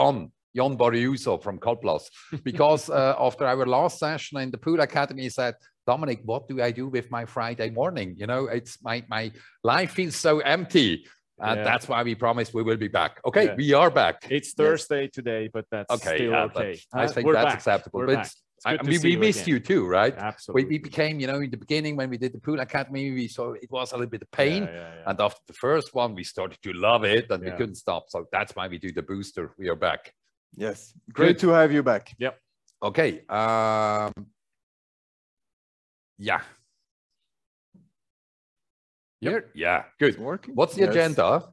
John, Jon Boriuso from Colplus, because uh, after our last session in the Pool Academy, he said, Dominic, what do I do with my Friday morning? You know, it's my, my life feels so empty. And Yeah. that's why we promised we will be back. Okay, Yeah. we are back. It's Thursday today, but that's Okay, still yeah, okay. I think We're that's back. acceptable. We're But back. It's I, good to we, we you missed again. you too, right? We, Absolutely. we became, you know, in the beginning when we did the Pool Academy, we saw it was a little bit of pain. Yeah, yeah, yeah. And after the first one, we started to love it and we couldn't stop. So that's why we do the booster. We are back. Yes. Great Good. to have you back. Yep. Okay. Um, yeah. Here? Yeah, good. Working. What's the Yes. agenda?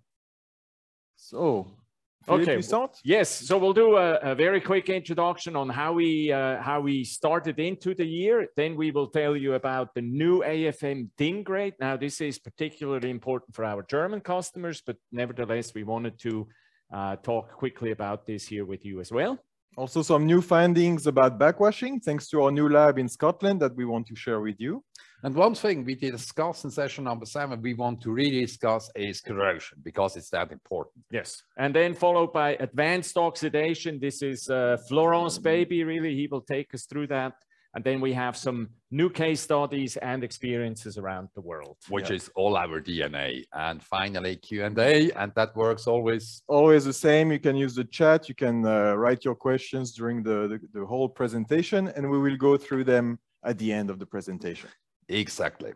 So, Philippe, Okay? Yes, so we'll do a, a very quick introduction on how we uh, how we started into the year. Then we will tell you about the new AFM DIN grade. Now, this is particularly important for our German customers, but nevertheless, we wanted to uh, talk quickly about this here with you as well. Also, some new findings about backwashing, thanks to our new lab in Scotland that we want to share with you. And one thing we did discuss in session number seven, we want to really discuss is corrosion because it's that important. Yes, and then followed by advanced oxidation. This is uh, Florent's baby, really. He will take us through that. And then we have some new case studies and experiences around the world. which is all our DNA. And finally, Q&A, and that works always. Always the same. You can use the chat. You can uh, write your questions during the, the, the whole presentation, and we will go through them at the end of the presentation. Exactly.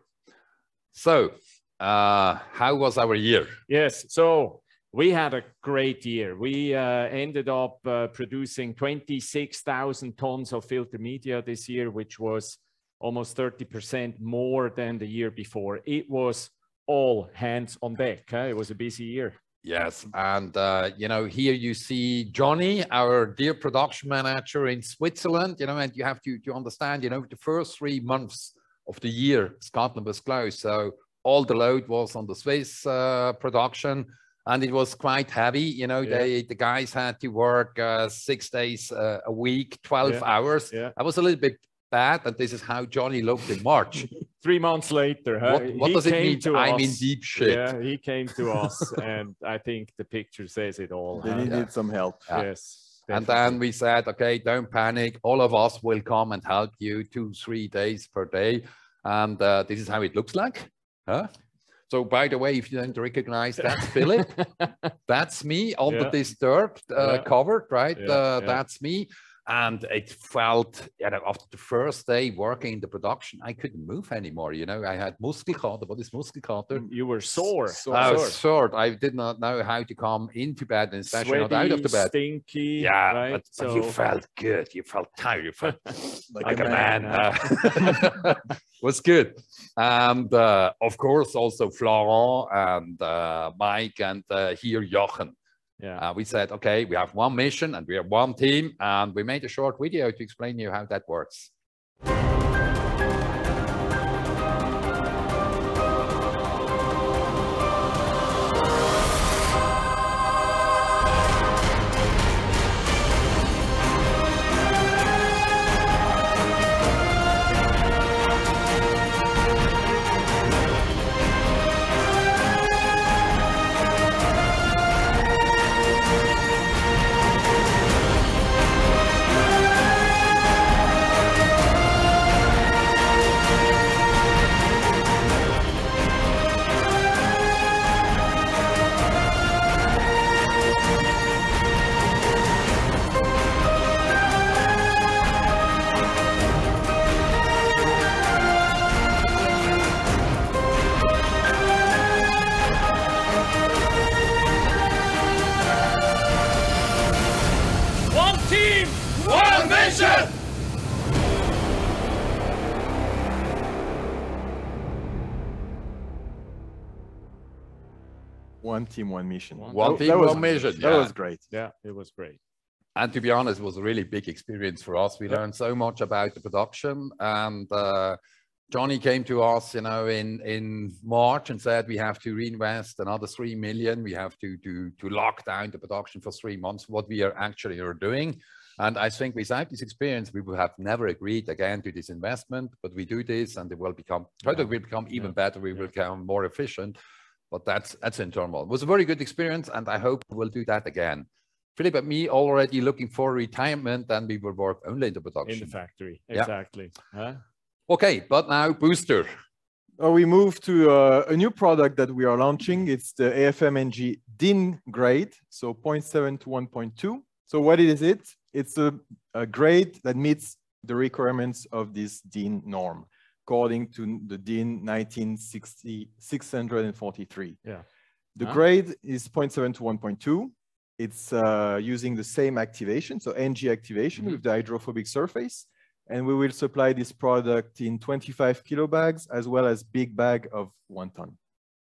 So, uh, how was our year? Yes, so we had a great year. We uh, ended up uh, producing 26,000 tons of filter media this year, which was almost 30% more than the year before. It was all hands on deck. huh? It was a busy year. Yes, and uh, you know, here you see Johnny, our dear production manager in Switzerland. You know, and you have to to understand. You know, the first three months of the year, Scotland was closed, so all the load was on the Swiss uh, production, and it was quite heavy. You know, Yeah. they the guys had to work uh, six days uh, a week, twelve Yeah, hours. yeah. That was a little bit bad, and this is how Johnny looked in March. Three months later, huh, what what does it mean? to I'm in deep shit. Yeah, he came to us, and I think the picture says it all. They huh? needed some help. Yeah. Yes. And then we said, okay, don't panic. All of us will come and help you two, three days per day. And uh, this is how it looks like. Huh? So, by the way, if you don't recognize that's Philip, that's me under Yeah. this dirt uh, Yeah. covered, right? Yeah, uh. That's me. And it felt, you know, after the first day working in the production, I couldn't move anymore. You know, I had Muskelkater. What is Muskelkater? you were sore. Sore. I sore. was short. I did not know how to come into bed and especially not out of the bed. stinky. Yeah, right? but, but you felt good. You felt tired. You felt Like, like a a man. man. uh, was good. And uh, of course, also Florent and uh, Mike and uh, here Jochen. Yeah. Uh, we said, okay, we have one mission and we have one team. And we made a short video to explain you how that works. One team, one mission. One That- team, that was, one mission, That yeah. was great. Yeah, it was great. And to be honest, it was a really big experience for us. We Yeah. learned so much about the production. And uh, Johnny came to us, you know, in in March and said we have to reinvest another three million. We have to to to lock down the production for three months. What we are actually are doing. And I think without this experience, we would have never agreed again to this investment. But we do this, and it will become product will become even Yeah. better. We will become more efficient. But that's that's internal. It was a very good experience, and I hope we'll do that again. Philip and me already looking for retirement and we will work only in the production. In the factory, Yeah. exactly. Huh? Okay, but now booster. Uh, we move to uh, a new product that we are launching. It's the AFM-NG DIN grade, so 0.7 to 1.2. So what is it? It's a, a grade that meets the requirements of this DIN norm, according to the DIN 1960 643. Yeah. The Huh? grade is 0.7 to 1.2. It's uh, using the same activation, so NG activation Mhm. with the hydrophobic surface. And we will supply this product in 25 kilo bags as well as big bag of one ton.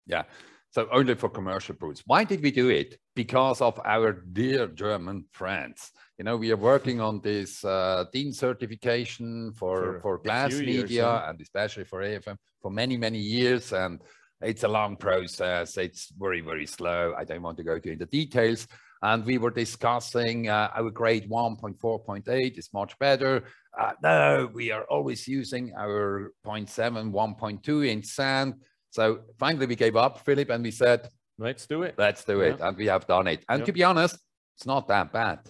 Yeah. So only for commercial pools. Why did we do it? Because of our dear German friends. You know, we are working on this uh, DIN certification for, For for glass few years, media yeah. and especially for AFM for many, many years. And it's a long process. It's very, very slow. I don't want to go into the details. And we were discussing uh, our grade 1.4.8 is much better. Uh, no, we are always using our 0.7, 1.2 in sand. So finally we gave up, Philip, and we said, Let's do it. let's do it. And we have done it. And Yeah. to be honest, it's not that bad.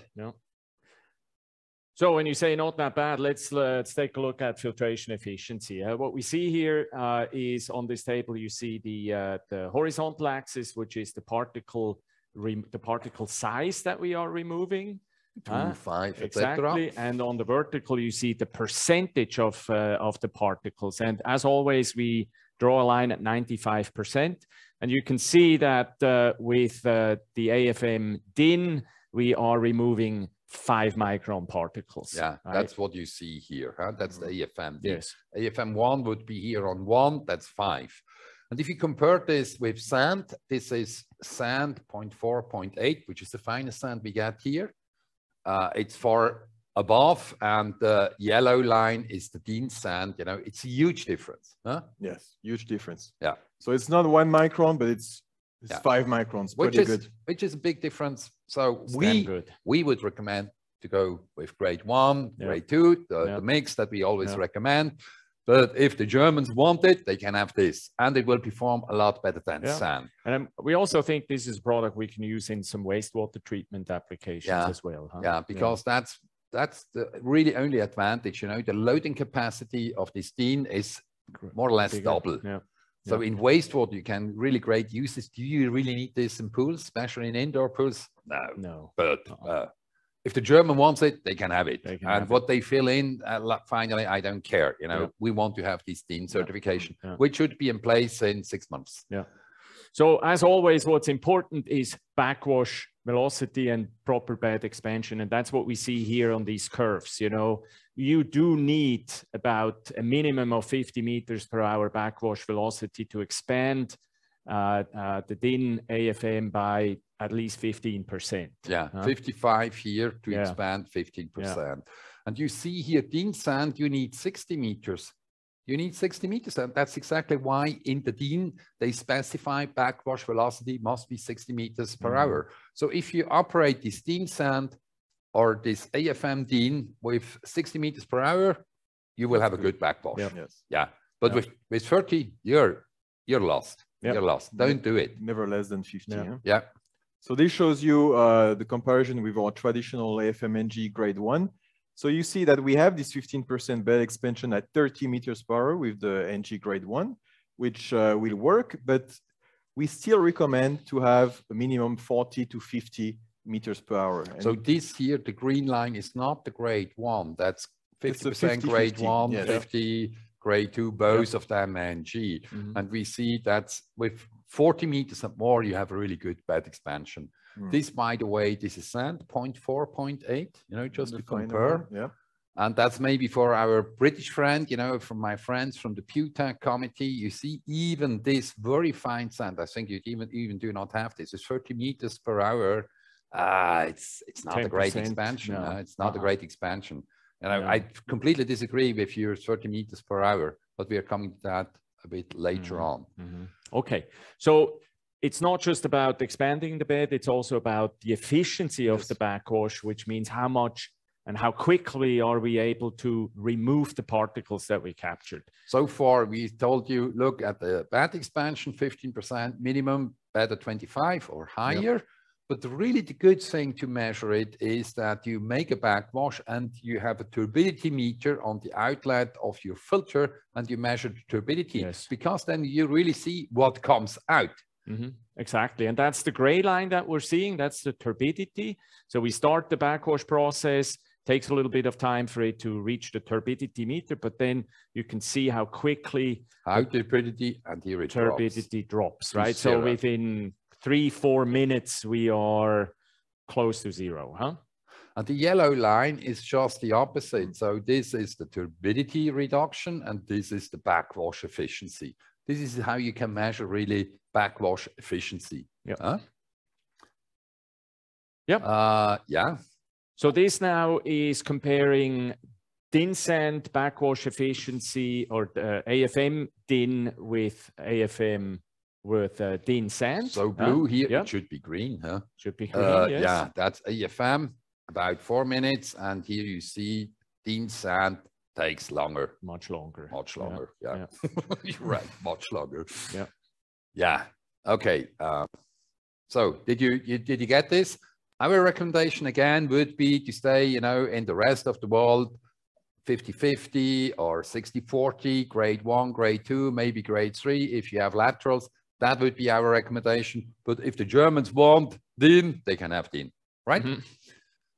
So when you say not that bad, let's let's take a look at filtration efficiency. Uh, what we see here uh, is on this table, you see the uh, the horizontal axis, which is the particle the particle size that we are removing. Two, Ah, five, etc. Exactly. And on the vertical, you see the percentage of, uh, of the particles. And as always, we draw a line at 95%. And you can see that uh, with uh, the AFM DIN, we are removing five micron particles. Yeah, right? that's what you see here. Huh? That's the AFM. The yes. AFM one would be here on one, that's five. And if you compare this with sand, this is sand 0.4, 0.8, which is the finest sand we get here. Uh, it's far above, and the yellow line is the DIN sand. You know, it's a huge difference. Huh? Yes, huge difference. Yeah. So it's not one micron, but it's, it's Yeah. five microns, Which pretty is good. which is a big difference. So damn we we would recommend to go with grade one, Yeah. grade two, the, Yeah. the mix that we always Yeah. recommend. But if the Germans want it, they can have this, and it will perform a lot better than Yeah. sand. And um, we also think this is a product we can use in some wastewater treatment applications Yeah. as well. huh? Yeah, because that's that's the really only advantage. You know, the loading capacity of this DIN is more or less Bigger. double. Yeah. So in wastewater, you can really great use this. Do you really need this in pools, especially in indoor pools? No. No. But Uh-uh. uh, if the German wants it, they can have it. They can and have what they fill in, uh, finally, I don't care. You know, Yeah. we want to have this DIN certification, Yeah. which should be in place in six months. Yeah. So as always, what's important is backwash velocity and proper bed expansion. And that's what we see here on these curves. You know, you do need about a minimum of 50 meters per hour backwash velocity to expand uh, uh, the DIN AFM by at least 15%. Yeah, Huh? 55 here to Yeah. expand 15%. And you see here, DIN sand, you need 60 meters. You need 60 meters, and that's exactly why in the DIN, they specify backwash velocity must be 60 meters per Mhm. hour. So if you operate this DIN sand or this AFM DIN with 60 meters per hour, you will have a good backwash. Yeah. Yes. Yeah, but Yeah. with, with 30, you're, you're lost. Yeah. You're lost. Don't do it. Never less than 50. Yeah. huh? Yeah. So this shows you uh, the comparison with our traditional AFMNG grade one. So you see that we have this 15% bed expansion at 30 meters per hour with the NG grade one, which uh, will work, but we still recommend to have a minimum 40 to 50 meters per hour. And So this here, the green line is not the grade one. That's It's a 50% grade 50-50, one, yes. 50 grade two, both of them NG. Mhm. And we see that with 40 meters and more, you have a really good bed expansion. Hmm. This, by the way, this is sand 0.4, 0.8, you know, just to the final compare. one, Yeah. And that's maybe for our British friend, you know, from my friends from the PWTAG committee, you see even this very fine sand, I think you even, even do not have this, it's 30 meters per hour. Uh, it's, it's not a great expansion. no. uh, it's not a Uh-uh. great expansion. And know, No. I completely disagree with your 30 meters per hour, but we are coming to that a bit later Mhm. on. Mhm. Okay, so it's not just about expanding the bed, it's also about the efficiency of Yes. the backwash, which means how much and how quickly are we able to remove the particles that we captured. So far, we told you, look at the bed expansion, 15% minimum, better 25 or higher. But really the good thing to measure it is that you make a backwash and you have a turbidity meter on the outlet of your filter and you measure the turbidity Yes. because then you really see what comes out. Mhm, Exactly. And that's the gray line that we're seeing. That's the turbidity. So we start the backwash process, takes a little bit of time for it to reach the turbidity meter, but then you can see how quickly How turbidity and here it turbidity drops, to right? So within three, four minutes, we are close to zero, huh? And the yellow line is just the opposite. So this is the turbidity reduction and this is the backwash efficiency. This is how you can measure really backwash efficiency. Yep. Huh? Yep. Uh, yeah. So this now is comparing DIN sand backwash efficiency or uh, AFM DIN with AFM with uh, DIN sand. So huh? blue here, Yeah, should be green, huh? should be green, Uh, yes. Yeah, that's AFM, about four minutes. And here you see DIN Sand takes longer, Much longer. much Yeah, longer. Yeah, you're right, much longer. Yeah. Yeah. Okay. Uh, so did you, you did you get this? Our recommendation again would be to stay, you know, in the rest of the world, 50-50 or 60-40, grade one, grade two, maybe grade three. If you have laterals, that would be our recommendation. But if the Germans want DIN, they can have DIN, right? Mhm.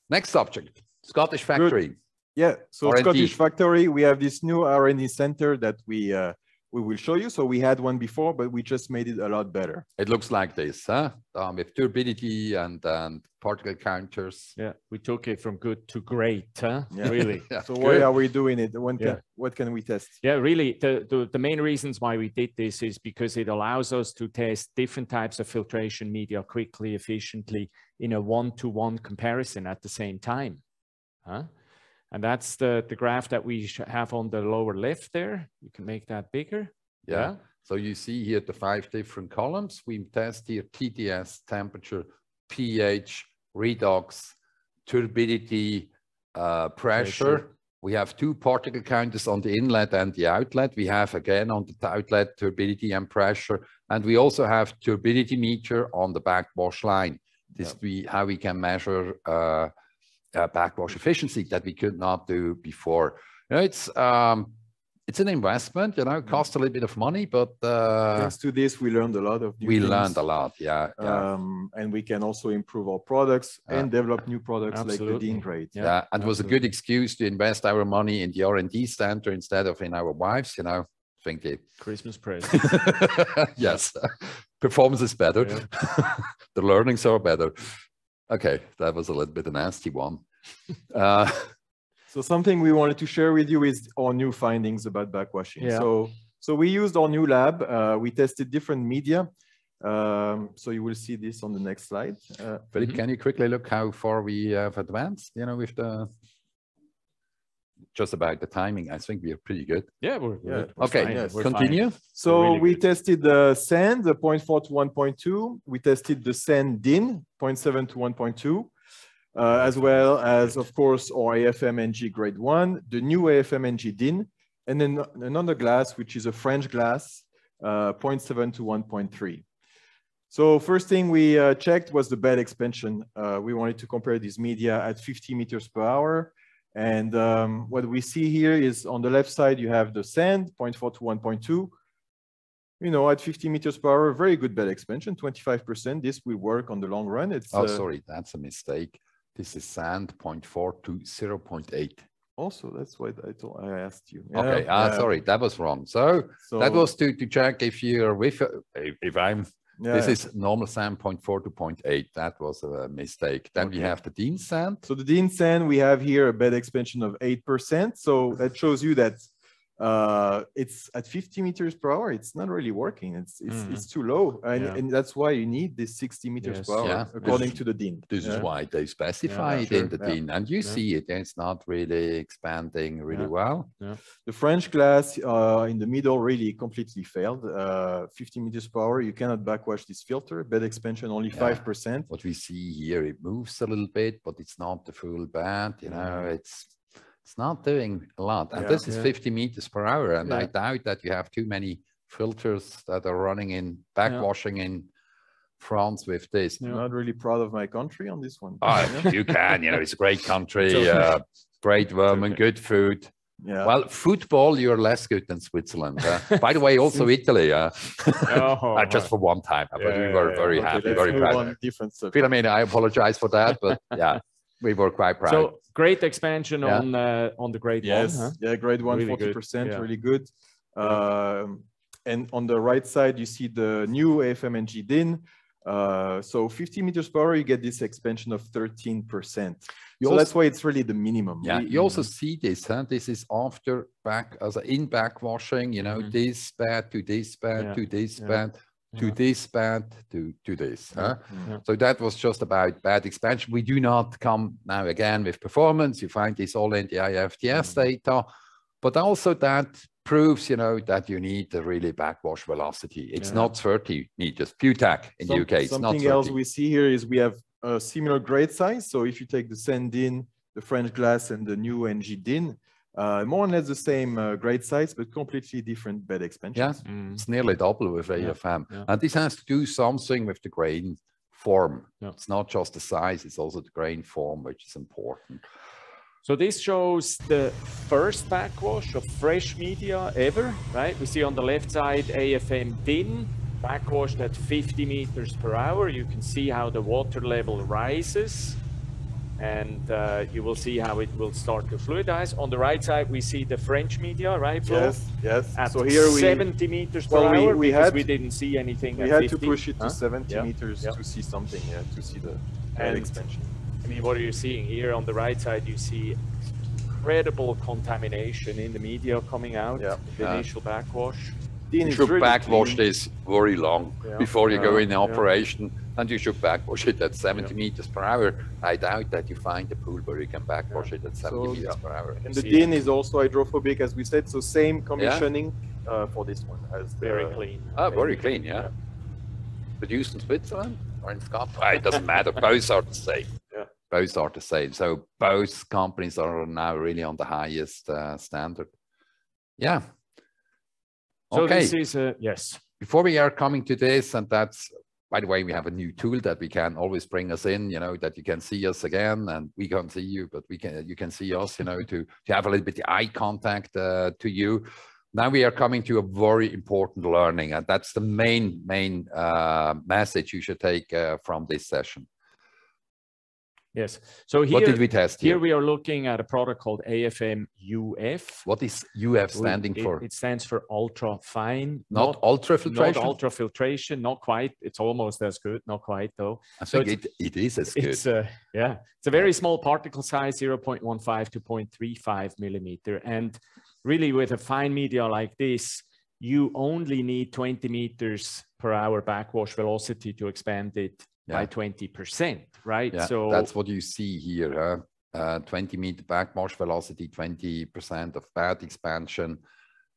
Next subject, Scottish factory. Yeah, so R&D. Scottish Factory, we have this new R&D center that we uh, we will show you. So we had one before, but we just made it a lot better. It looks like this, huh? Um, with turbidity and, and particle counters. Yeah, we took it from good to great, huh? Yeah. Really. Yeah, So why are we doing it? When can, Yeah. what can we test? Yeah, really. The, the, the main reasons why we did this is because it allows us to test different types of filtration media quickly, efficiently in a one-to-one comparison at the same time. Huh? And that's the, the graph that we have on the lower left there. You can make that bigger. Yeah. So you see here the five different columns. We test here TDS, temperature, pH, redox, turbidity, uh, pressure. Pressure. We have two particle counters on the inlet and the outlet. We have again on the outlet turbidity and pressure. And we also have turbidity meter on the backwash line. This we how we can measure uh, uh, backwash efficiency that we could not do before. You know, it's um, it's an investment. You know, it costs a little bit of money, but uh, Thanks to this, we learned a lot of new we things. learned a lot. Yeah, yeah, Um, and we can also improve our products Yeah. and develop new products like the DIN grade. Yeah, yeah. And it was a good excuse to invest our money in the R and D center instead of in our wives. You know, thank you. Christmas present. yes, performance is better. Yeah. the learnings are better. Okay, that was a little bit a nasty one. Uh, So something we wanted to share with you is our new findings about backwashing. Yeah. So, so we used our new lab. Uh, we tested different media. Um, so you will see this on the next slide. Uh, Philip, Mhm. can you quickly look how far we have advanced? You know, with the just about the timing. I think we are pretty good. yeah, we're, Yeah, we're- we're Okay, fine, yes. we're fine. Continue. So Really we good. tested the sand, the 0.4 to 1.2. We tested the sand DIN, 0.7 to 1.2, uh, as well as, of course, our AFM-NG grade one, the new AFM-NG DIN, and then another glass, which is a French glass, uh, 0.7 to 1.3. So first thing we uh, checked was the bed expansion. Uh, we wanted to compare these media at 50 meters per hour. And um, what we see here is on the left side, you have the sand, 0.4 to 1.2. You know, at 50 meters per hour, very good bed expansion, 25%. This will work on the long run. It's Oh, uh, sorry, that's a mistake. This is sand 0.4 to 0.8. also, that's why I told, I asked you. Okay, Yeah, ah, yeah. sorry, that was wrong. So, that was to, to check if you're with, uh, if, if I'm, yeah, this yeah. is normal sand 0.4 to 0.8. That was a mistake. Then we have the DIN sand. So the DIN sand, we have here a bed expansion of 8%. So that shows you that uh, it's at 50 meters per hour. It's not really working. It's it's, Mhm. it's too low. And, Yeah. and that's why you need this 60 meters Yes. per hour, Yeah. according This- to the DIN. This is why they specify it in the yeah. DIN. And you Yeah. see it, it's not really expanding really Yeah. well. The French glass uh, in the middle really completely failed. Uh, 50 meters per hour, you cannot backwash this filter. Bed expansion only Yeah. 5%. what we see here, it moves a little bit, but it's not the full band. you know, it's it's not doing a lot. And Yeah, this is yeah. 50 meters per hour. And I doubt that you have too many filters that are running in backwashing in France with this. I'm not really proud of my country on this one. Ah, you can, you know, it's a great country, uh, great women, okay. good food. yeah. Well, football, you're less good than Switzerland. uh. By the way, also Italy, uh, Oh, just for one time, but we were yeah, very okay, happy, very proud. on different subject. Philomene, I apologize for that, but yeah, we were quite proud. So great expansion Yeah. on uh, on the grade Yes, one. Huh? yeah, grade one, Really 40 good, percent, yeah. really good. Um, and on the right side, you see the new AFMNG DIN. Uh, so 50 meters per hour, you get this expansion of 13 percent. You So also- that's why it's really the minimum. Yeah, We- you also see this, huh? This is after back as in back washing, you know, Mhm. this bed to this bed Yeah, to this yeah, bed to yeah. this bed to to this. Huh? Yeah. So that was just about bad expansion. We do not come now again with performance. You find this all in the IFTS Mm-hmm. data, but also that proves, you know, that you need a really backwash velocity. It's Yeah. not 30 meters. PWTAG in the UK, it's Something 30. else we see here is we have a similar grade size. So if you take the sand DIN, the French glass, and the new NG DIN, uh, more or less the same uh, grade size, but completely different bed yeah. Mm. it's nearly double with AFM. yeah. And this has to do something with the grain form. Yeah. It's not just the size, it's also the grain form, which is important. So this shows the first backwash of fresh media ever, right? We see on the left side AFM DIN, backwashed at 50 meters per hour. You can see how the water level rises and uh, you will see how it will start to fluidize. On the right side, we see the French media, right? Flo? Yes, yes. At so here we 70 meters per well, we- hour we because had- we didn't see anything we at had 50. to push it to huh? 70 Yeah, meters yeah. to see something, yeah, to see the bed And- expansion. I mean, what are you seeing here on the right side? You see incredible contamination in the media coming out. Yeah. The Yeah. initial backwash. The initial, is backwash is very long Yeah. before you go in yeah. operation, and you should backwash it at 70 meters per hour. I doubt that you find a pool where you can backwash it at 70 So- meters per hour. And the see DIN is also hydrophobic, as we said, so same commissioning uh, for this one as the, Very clean. Ah, very clean, yeah. Produced in Switzerland or in Scotland? Ah, it doesn't matter. Both are the same. Yeah. Both are the same. So both companies are now really on the highest uh, standard. Yeah. So okay. this is a, yes. before we are coming to this, and that's by the way, we have a new tool that we can always bring us in, you know, that you can see us again, and we can't see you, but we can you can see us, you know, to to have a little bit of eye contact uh, to you. Now we are coming to a very important learning, and that's the main main uh, message you should take uh, from this session. Yes. So here, what did we test here here? we are looking at a product called AFM UF. what is UF standing it- for? It stands for ultra fine. not ultra filtration. Not ultra filtration. not quite. It's almost as good, not quite though. I so think it, it is as good. It's a yeah, it's a very small particle size, 0.15 to 0.35 millimeter. And really with a fine media like this, you only need 20 meters per hour backwash velocity to expand it by 20%, right? Yeah, so that's what you see here. Huh? Uh, 20 meter backwash velocity, 20% of bed expansion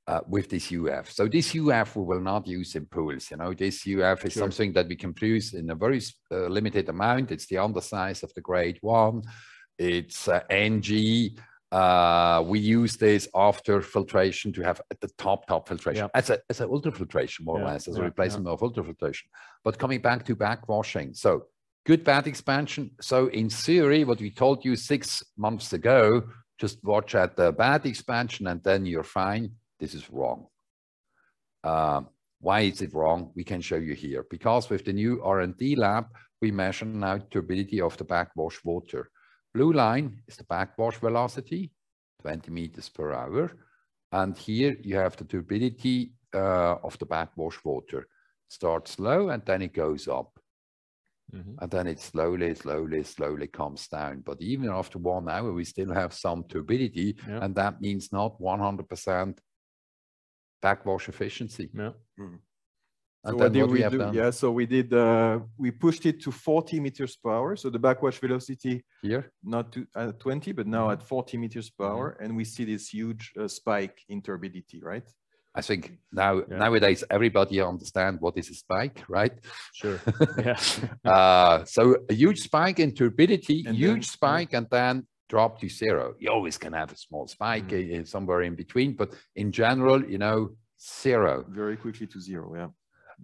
uh, with this UF. So this UF we will not use in pools. You know, this UF is Sure. something that we can produce in a very uh, limited amount. It's the undersize of the grade one. It's uh, NG. Uh, we use this after filtration to have at the top, top filtration Yeah. as a as an ultrafiltration, more Yeah, or less, as yeah, a replacement of ultrafiltration. But coming back to backwashing, so good bad expansion. So in theory, what we told you six months ago, just watch at the bad expansion and then you're fine. This is wrong. Um, why is it wrong? We can show you here. Because with the new R&D lab, we measure now turbidity of the backwash water. Blue line is the backwash velocity, 20 meters per hour. And here you have the turbidity uh, of the backwash water. Starts low and then it goes up Mhm. and then it slowly, slowly, slowly comes down. But even after one hour, we still have some turbidity, Yeah. and that means not 100% backwash efficiency. Yeah. And So what did what we we do? done Yeah, so we did, uh, we pushed it to 40 meters per hour. So the backwash velocity, here, not to, at 20, but now Mm-hmm. at 40 meters per hour. And we see this huge uh, spike in turbidity, right? I think now Yeah. nowadays everybody understand what is a spike, right? Sure. yeah. uh, so a huge spike in turbidity, And huge then- spike, and then drop to zero. You always can have a small spike Mm. uh, somewhere in between, but in general, you know, zero. Very quickly to zero, yeah.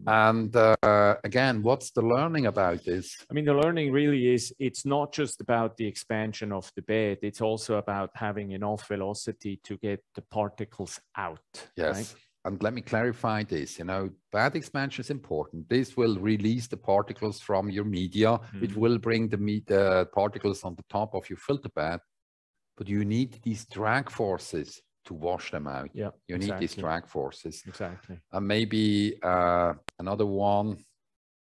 And uh, again, what's the learning about this? I mean, the learning really is it's not just about the expansion of the bed, it's also about having enough velocity to get the particles out. Yes. Right? And let me clarify this. You know, bed expansion is important. This will release the particles from your media. It Mhm. will bring the meat, uh, particles on the top of your filter bed. But you need these drag forces to wash them out. Yeah. You need these drag forces. Exactly. And maybe uh, another one.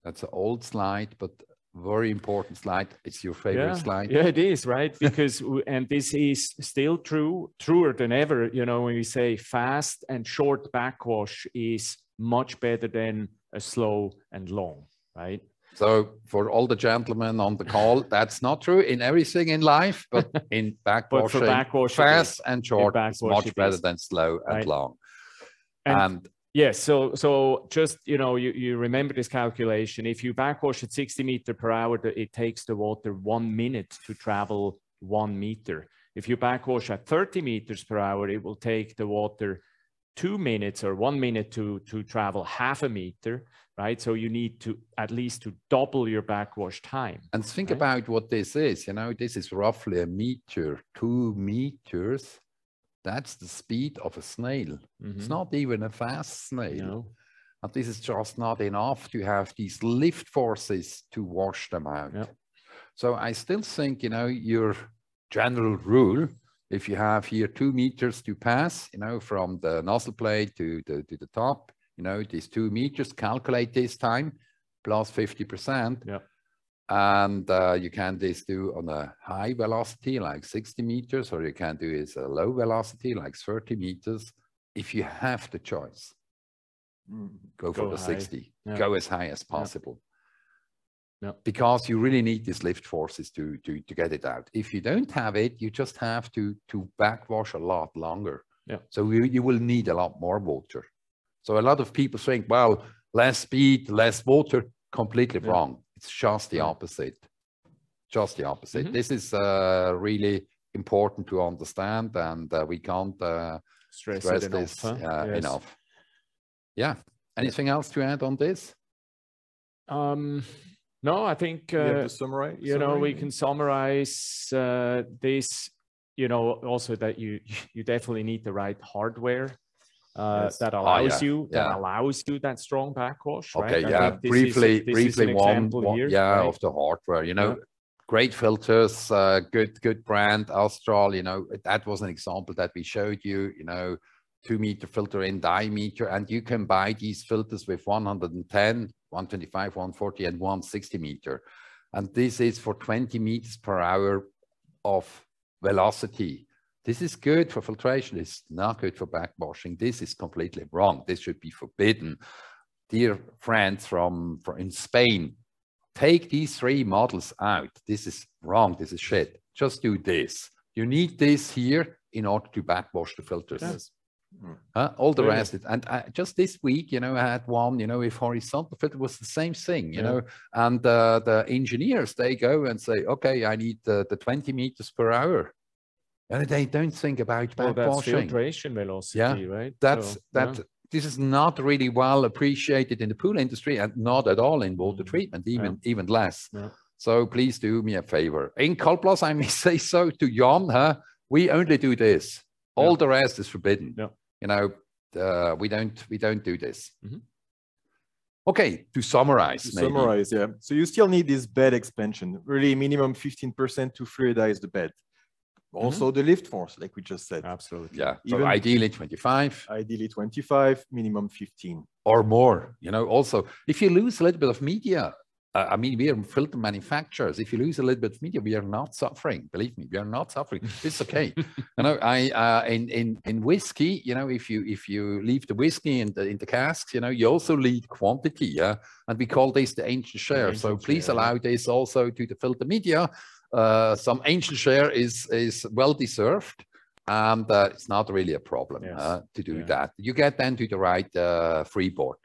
That's an old slide, but very important slide. It's your favorite yeah, slide. Yeah, it is, right? Because, and this is still true, truer than ever, you know, when we say fast and short backwash is much better than a slow and long, right? So for all the gentlemen on the call, that's not true in everything in life, but in But backwashing, backwash, fast and short is much better is. than slow and Right. long. And- And Yes, so so just you know you, you remember this calculation. If you backwash at 60 meter per hour, it takes the water one minute to travel one meter. If you backwash at 30 meters per hour, it will take the water two minutes or one minute to to travel half a meter, right? So you need to at least to double your backwash time. and think Right. about what this is. You know, this is roughly a meter, two meters. That's the speed of a snail. It's Mhm. not even a fast snail. Know? And this is just not enough to have these lift forces to wash them out. Yeah. So I still think, you know, your general rule, if you have here two meters to pass, you know, from the nozzle plate to the, to the top, you know, these two meters, calculate this time plus 50%. Yeah. And uh, you can this do on a high velocity, like 60 meters, or you can do is a low velocity, like 30 meters. If you have the choice, Mm. go for the high. 60 Yeah. go as high as possible Yeah. because you really need these lift forces to, to to get it out if you don't have it you just have to to backwash a lot longer Yeah. so you, you will need a lot more water so a lot of people think well less speed less water completely Yeah. wrong it's just the opposite just the opposite Mhm. this is uh, really important to understand and uh, we can't uh, Stress, stress it enough, this huh? uh, Yes. enough. Yeah. Anything else to add on this? Um, no, I think You uh, to summarize. you know we can summarize uh, this you know also that you you definitely need the right hardware uh, Yes. that Oh, allows yeah, you that yeah. allows you that strong backwash right? Okay, I yeah. think this is- Briefly, briefly an one, one- here, yeah, right? of the hardware. You know, Yeah. great filters, uh, good, good brand, Astral. You know, that was an example that we showed you. You know, two meter filter in diameter, and you can buy these filters with 110, 125, 140, and 160 meter. And this is for 20 meters per hour of velocity. This is good for filtration. It's not good for backwashing. This is completely wrong. This should be forbidden. Dear friends from, from in Spain, take these three models out. This is wrong. This is shit. Just do this. You need this here in order to backwash the filters. Yes. Huh? All the Really? rest, and uh, just this week, you know, I had one, you know, with horizontal filter was the same thing, you Yeah. know, and uh, the engineers they go and say, okay, I need the, the 20 meters per hour, and they don't think about Oh, that's backwashing. filtration velocity, yeah? right? That's So, that. yeah. This is not really well appreciated in the pool industry, and not at all in water Mm. treatment, even even less. Yeah. So please do me a favor. In Colplas, I may say so to Jan, huh? We only do this. All Yeah. the rest is forbidden. Yeah. You know, uh, we don't we don't do this. Mhm. Okay, to summarize, To maybe. summarize, yeah. So you still need this bed expansion, really minimum 15% to fluidize the bed. Also the lift force, like we just said, Absolutely. Yeah. So ideally 25 ideally 25, minimum 15. or more. You know, also if you lose a little bit of media, uh, I mean, we are filter manufacturers. If you lose a little bit of media, we are not suffering. Believe me, we are not suffering. It's okay. you know, I uh, in in in whiskey, you know, if you if you leave the whiskey in the in the casks, you know, you also lead quantity. Yeah, and we call this the ancient share. so ancient please share, yeah. allow this also to the filter media. Uh, some ancient share is is well deserved. And uh, it's not really a problem Yes. uh, to do Yeah. that. You get then to the right uh, freeboard.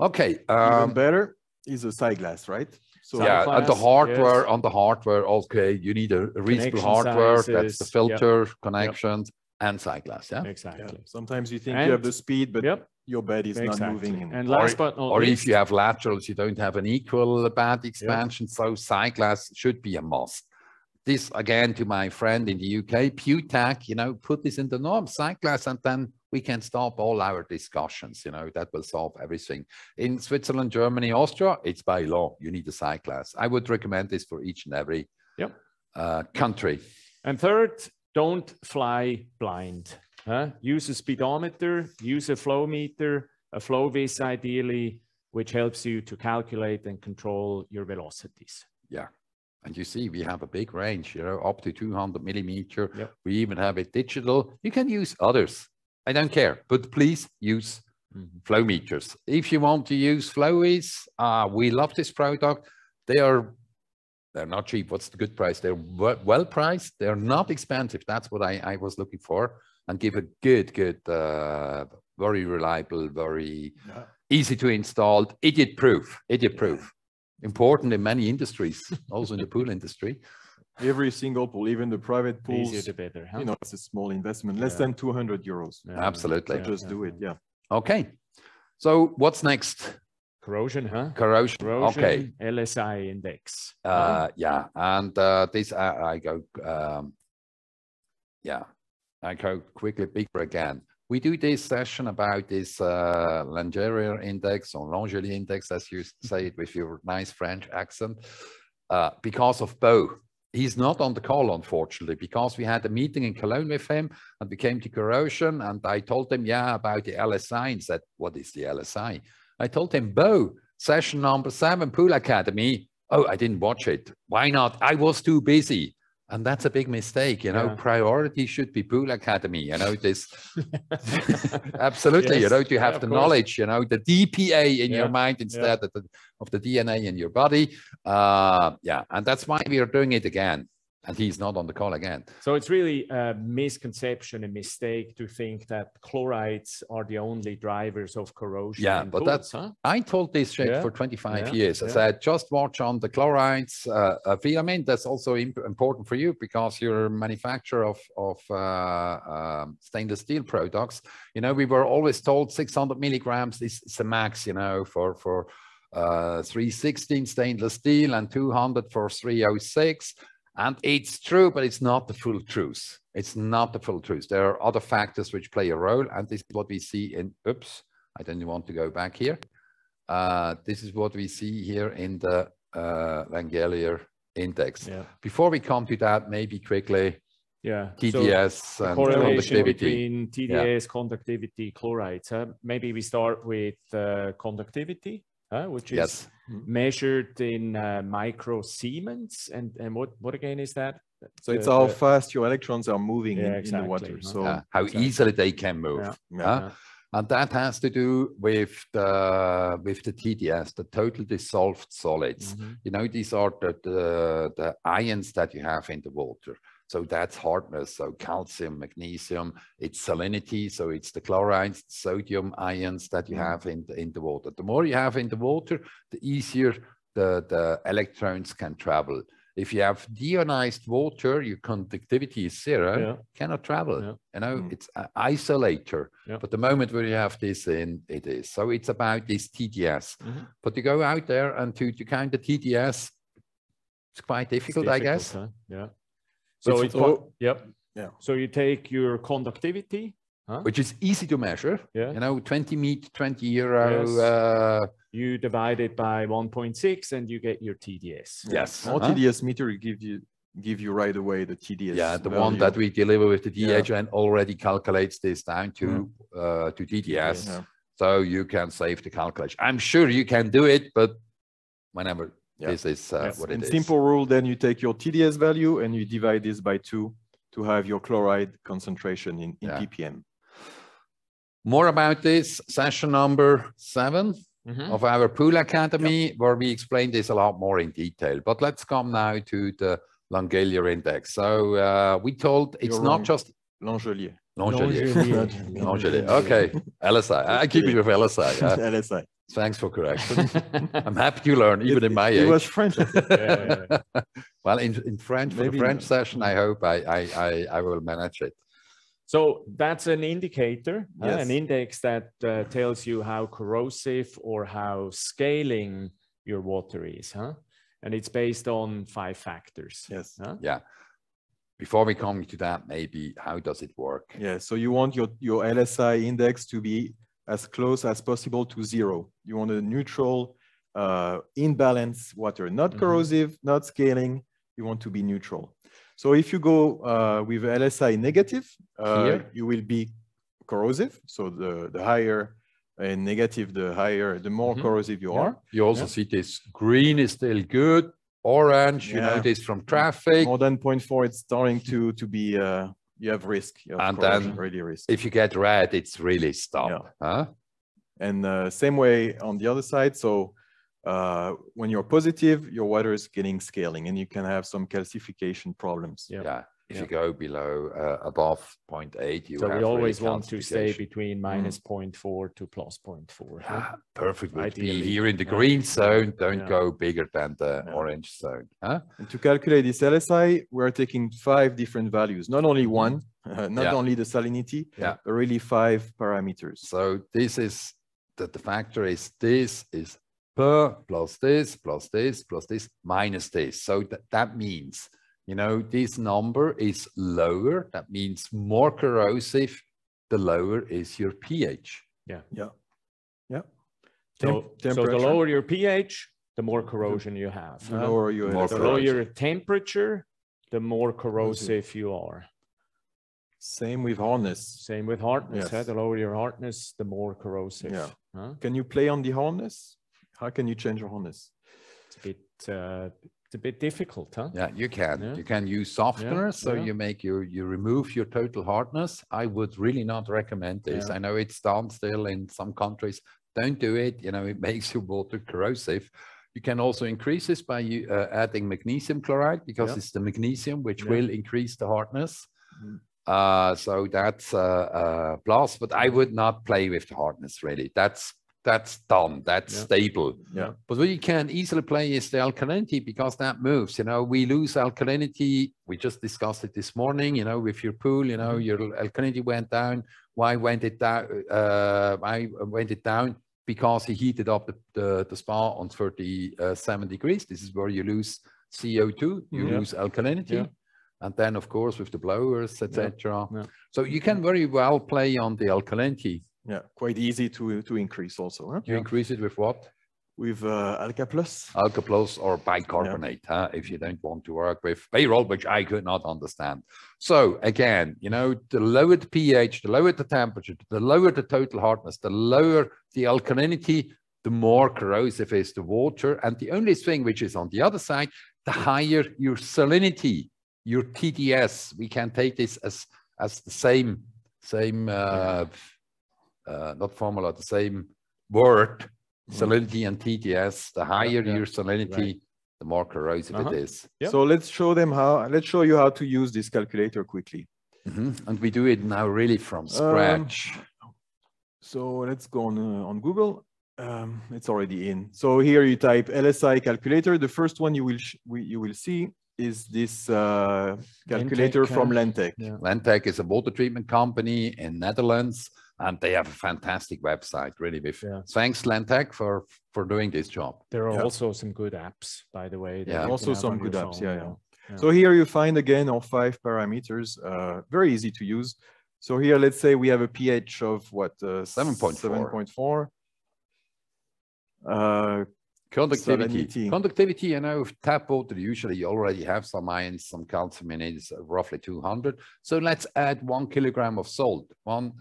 Okay. Even Um, better is a side glass, right? So Side yeah, on the hardware, yes. on the hardware, okay, you need a, a reasonable Connection hardware. That's the sizes, yep. filter connections and side glass. Yeah. yeah, Exactly. sometimes you think And- you have the speed, but Yep. Your bed is not moving. In. And last but not or least, if you have laterals, you don't have an equal bad expansion. So SightGlass should be a must. This again to my friend in the UK, PWTAG, you know, put this in the norm, SightGlass, and then we can stop all our discussions. You know, that will solve everything. In Switzerland, Germany, Austria, it's by law. You need a SightGlass. I would recommend this for each and every Yep. uh, country. And third, don't fly blind. Huh? Use a speedometer, use a flow meter, a FlowVis ideally, which helps you to calculate and control your velocities. Yeah. And you see, we have a big range, you know, up to 200 millimeter. Yep. We even have it digital. You can use others. I don't care, but please use flow meters. If you want to use FlowVis, uh, we love this product. They are, they're not cheap. What's the good price? They're well, well priced. They're not expensive. That's what I, I was looking for and give a good, good, uh, very reliable, very Yeah. easy to install, idiot proof, idiot proof. Important in many industries, also in the pool industry. Every single pool, even the private The pools, Easier the better. Huh? you know, it's a small investment, less Yeah. than 200 euros. Yeah, Absolutely. yeah, Just yeah, do it. yeah. Yeah. Okay. So what's next? Corrosion, huh? Corrosion. Corrosion, Okay. LSI index. Uh, yeah. And uh, this, I, I go, um, yeah, I go quickly bigger again. We do this session about this uh, Langelier index or Langelier index, as you say it with your nice French accent, uh, because of Bo. He's not on the call, unfortunately, because we had a meeting in Cologne with him and we came to corrosion and I told him, yeah, about the LSI and said, what is the LSI? I told him, Bo, session number seven, Pool Academy. Oh, I didn't watch it. Why not? I was too busy. And that's a big mistake, you know. Yeah. Priority should be Pool Academy, you know. This absolutely, you know, you have of the course. knowledge, you know, the DPA in Yeah, your mind instead of, the, of the DNA in your body. Uh, yeah, and that's why we are doing it again. And he's not on the call again. So it's really a misconception, a mistake to think that chlorides are the only drivers of corrosion. Yeah, but pools, that's- huh? I told this Yeah, for 25 yeah, years. I yeah. said, just watch on the chlorides. Uh, uh, filament, that's also imp- important for you because you're a manufacturer of, of uh, um, stainless steel products. You know, we were always told 600 milligrams is, is the max, you know, for, for uh, 316 stainless steel and 200 for 306. And it's true, but it's not the full truth. It's not the full truth. There are other factors which play a role. And this is what we see in, oops, I didn't want to go back here. Uh, this is what we see here in the uh, Langelier index. Yeah, Before we come to that, maybe quickly yeah. So TDS and correlation conductivity. between TDS, conductivity, chlorides. Huh? Maybe we start with uh, conductivity, huh? which is Yes, measured in uh, micro Siemens. And, and what, what again is that? So it's how the- fast your electrons are moving Yeah, in, in the water. So uh, how exactly. easily they can move. Yeah. yeah. huh? And that has to do with the with the TDS, the total dissolved solids. Mhm. You know, these are the, the the ions that you have in the water. So that's hardness. So calcium, magnesium, it's salinity. So it's the chlorides, sodium ions that you Mhm. have in the, in the water. The more you have in the water, the easier the, the electrons can travel. If you have deionized water, your conductivity is zero, Yeah. cannot travel. Yeah. You know, Mm. it's an isolator. Yeah. But the moment where you have this in, it is. So it's about this TDS. Mhm. But to go out there and to, to count the TDS, it's quite It's difficult, I guess. huh? Yeah. So It's it's so- yep. Yeah. So you take your conductivity. Huh? Which is easy to measure. Yeah. You know, 20 meter, 20 euro. Yes. Uh, You divide it by 1.6 and you get your TDS. yes. Our huh? TDS meter give you give you right away the TDS. Yeah, the value. one that we deliver with the Yeah. DHN already calculates this down to uh, to TDS. Yeah. So you can save the calculation. I'm sure you can do it, but whenever Yeah. this is uh, Yes. what it In is. simple rule, then you take your TDS value and you divide this by two to have your chloride concentration in, in Yeah. ppm. More about this session number seven Mhm. of our Pool Academy, where we explain this a lot more in detail. But let's come now to the Langelier index. So uh, we told it's You're not wrong. just Langelier. Langelier. Langelier. Langelier. Okay, LSI. I keep it with LSI. yeah. LSI. Thanks for correction. I'm happy to learn, even It- in my it age. was French. I think. Yeah, yeah, well, in, in French, for Maybe the French not. session, I hope I, I, I, I will manage it. So that's an indicator, uh, an index that uh, tells you how corrosive or how scaling your water is, huh? And it's based on five factors. Yes. huh? Yeah. Before we come to that, maybe how does it work? Yeah, so you want your, your LSI index to be as close as possible to zero. You want a neutral, uh, in balance water, not Mhm. corrosive, not scaling. You want to be neutral. So if you go uh, with LSI negative, uh, you will be corrosive. So the, the higher and negative, the higher, the more Mhm. corrosive you Yeah. are. You also Yeah. see this green is still good, orange, you know this from traffic. More than 0.4, it's starting to, to be, uh, you have risk. You have And then really risk. If you get red, it's really stop. Huh? And uh, same way on the other side. So uh, when you're positive, your water is getting scaling and you can have some calcification problems. Yeah. Yeah. If Yeah. you go below, uh, above 0.8, you So have we always want to stay calcification. between minus 0.4 to plus 0.4. huh? Ah, perfect would Ideally, be here in the yeah. green zone. Don't Yeah. go bigger than the Yeah. orange zone. Huh? And to calculate this LSI, we're taking five different values, not only one, not Yeah. only the salinity, Yeah. but really five parameters. So this is that the factor is this is per plus this plus this plus this minus this. So that, that means, you know, this number is lower. That means more corrosive. The lower is your pH. Yeah. Yeah. Temp- so the lower your pH, the more corrosion you have. the huh? lower your More The lower your temperature, the more corrosive you are. Same with hardness. Same with hardness. huh? Yes. The lower your hardness, the more corrosive. Yeah. huh? Can you play on the hardness? How can you change your hardness? It's a bit, uh, it's a bit difficult, huh? Yeah, you can. Yeah. You can use softeners. So yeah. you make your, you remove your total hardness. I would really not recommend this. Yeah. I know it's done still in some countries. Don't do it. You know, it makes your water corrosive. You can also increase this by uh, adding magnesium chloride because Yeah. it's the magnesium which Yeah. will increase the hardness. Mm. Uh, so that's a, a plus, but I would not play with the hardness really. That's that's done. That's Yeah. stable. Yeah. But what you can easily play is the alkalinity because that moves. You know, we lose alkalinity. We just discussed it this morning. You know, with your pool, you know, your alkalinity went down. Why went it down? Uh, why went it down? Because he heated up the, the, the spa on 37 degrees. This is where you lose CO2, you Yeah. lose alkalinity. Yeah. And then, of course, with the blowers, etc. Yeah. So you can very well play on the alkalinity. Yeah, quite easy to to increase also. Huh? You increase it with what? With uh, Alka Plus. Alka Plus or bicarbonate, huh, if you don't want to work with Bayrol, which I could not understand. So again, you know, the lower the pH, the lower the temperature, the lower the total hardness, the lower the alkalinity, the more corrosive is the water. And the only thing which is on the other side, the higher your salinity, your TDS. We can take this as as the same same uh, uh, not formula, the same word, salinity and TDS. The higher yeah, your salinity, the more corrosive Uh-huh. it is. Yep. So let's show them how, let's show you how to use this calculator quickly. Mhm. And we do it now really from Um, scratch. So let's go on, uh, on Google. Um, it's already in. So here you type LSI calculator. The first one you will, sh- we, you will see is this uh, calculator Lenntech, from uh, Lenntech. Yeah. Lenntech is a water treatment company in Netherlands, and they have a fantastic website, really. With Yeah. thanks Lenntech for for doing this job. There are Yeah. also some good apps, by the way. that Yeah. Also some good apps, phone, yeah, yeah. Yeah. So here you find again our five parameters, uh, very easy to use. So here, let's say we have a pH of what? Uh, 7.4. 7.4. Uh, Conductivity. Salinity. Conductivity, you know, with tap water, usually you already have some ions, some calcium in it, it's roughly 200. So let's add one kilogram of salt. One,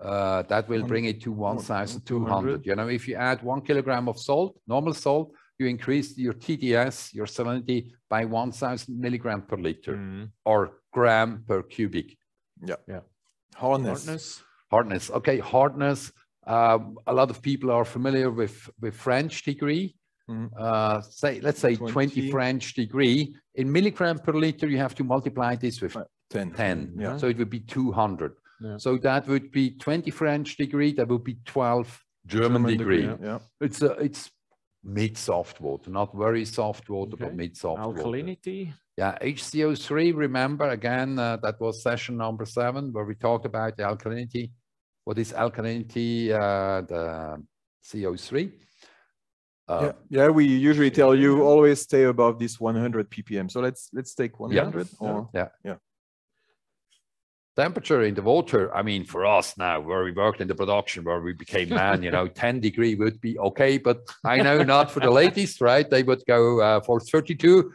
uh, that will One- bring it to 1,200. You know, if you add one kilogram of salt, normal salt, you increase your TDS, your salinity by 1,000 milligram per liter Mhm. or gram per cubic. Yeah. Yeah. Hardness. Hardness. Hardness. Okay, hardness. Um, a lot of people are familiar with with French degree. Mhm. Uh, say, let's say 20. 20. French degree in milligram per liter. You have to multiply this with Right. 10. 10. Yeah. So it would be 200. Yeah. So that would be 20 French degree. That would be 12 German, degree. Yeah. yeah. It's a, it's mid soft water, not very soft water, but Okay. mid soft water. Alkalinity. Yeah, Yeah, HCO3, remember again, uh, that was session number seven where we talked about the alkalinity. What is alkalinity? Uh, the CO3. Uh, yeah, yeah, we usually tell you always stay above this 100 ppm. So let's let's take 100 or Yeah. Yeah. Temperature in the water, I mean, for us now, where we worked in the production, where we became man, you know, 10 degree would be okay, but I know not for the ladies, right? They would go uh, for 32.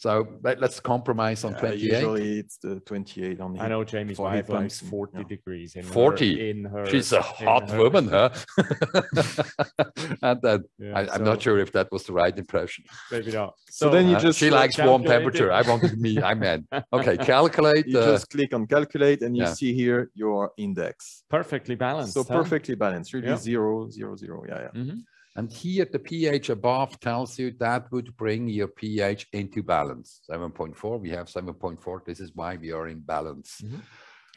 So let, us compromise on Yeah, 28. usually it's the 28 on I know Jamie's for heat wife likes 40 yeah. degrees in her- 40? in her. She's a hot her- woman, huh? and then Yeah, I, I'm not sure if that was the right impression. Maybe not. So then you Uh, just, she likes warm temperature. I wanted me, I meant. Okay, calculate. You uh, just click on calculate and you yeah. see here your index. Perfectly balanced. So huh? perfectly balanced, really Yeah. zero, zero, zero. Yeah, yeah. Mhm. And here the pH above tells you that would bring your pH into balance. 7.4, we have 7.4. This is why we are in balance. Mhm.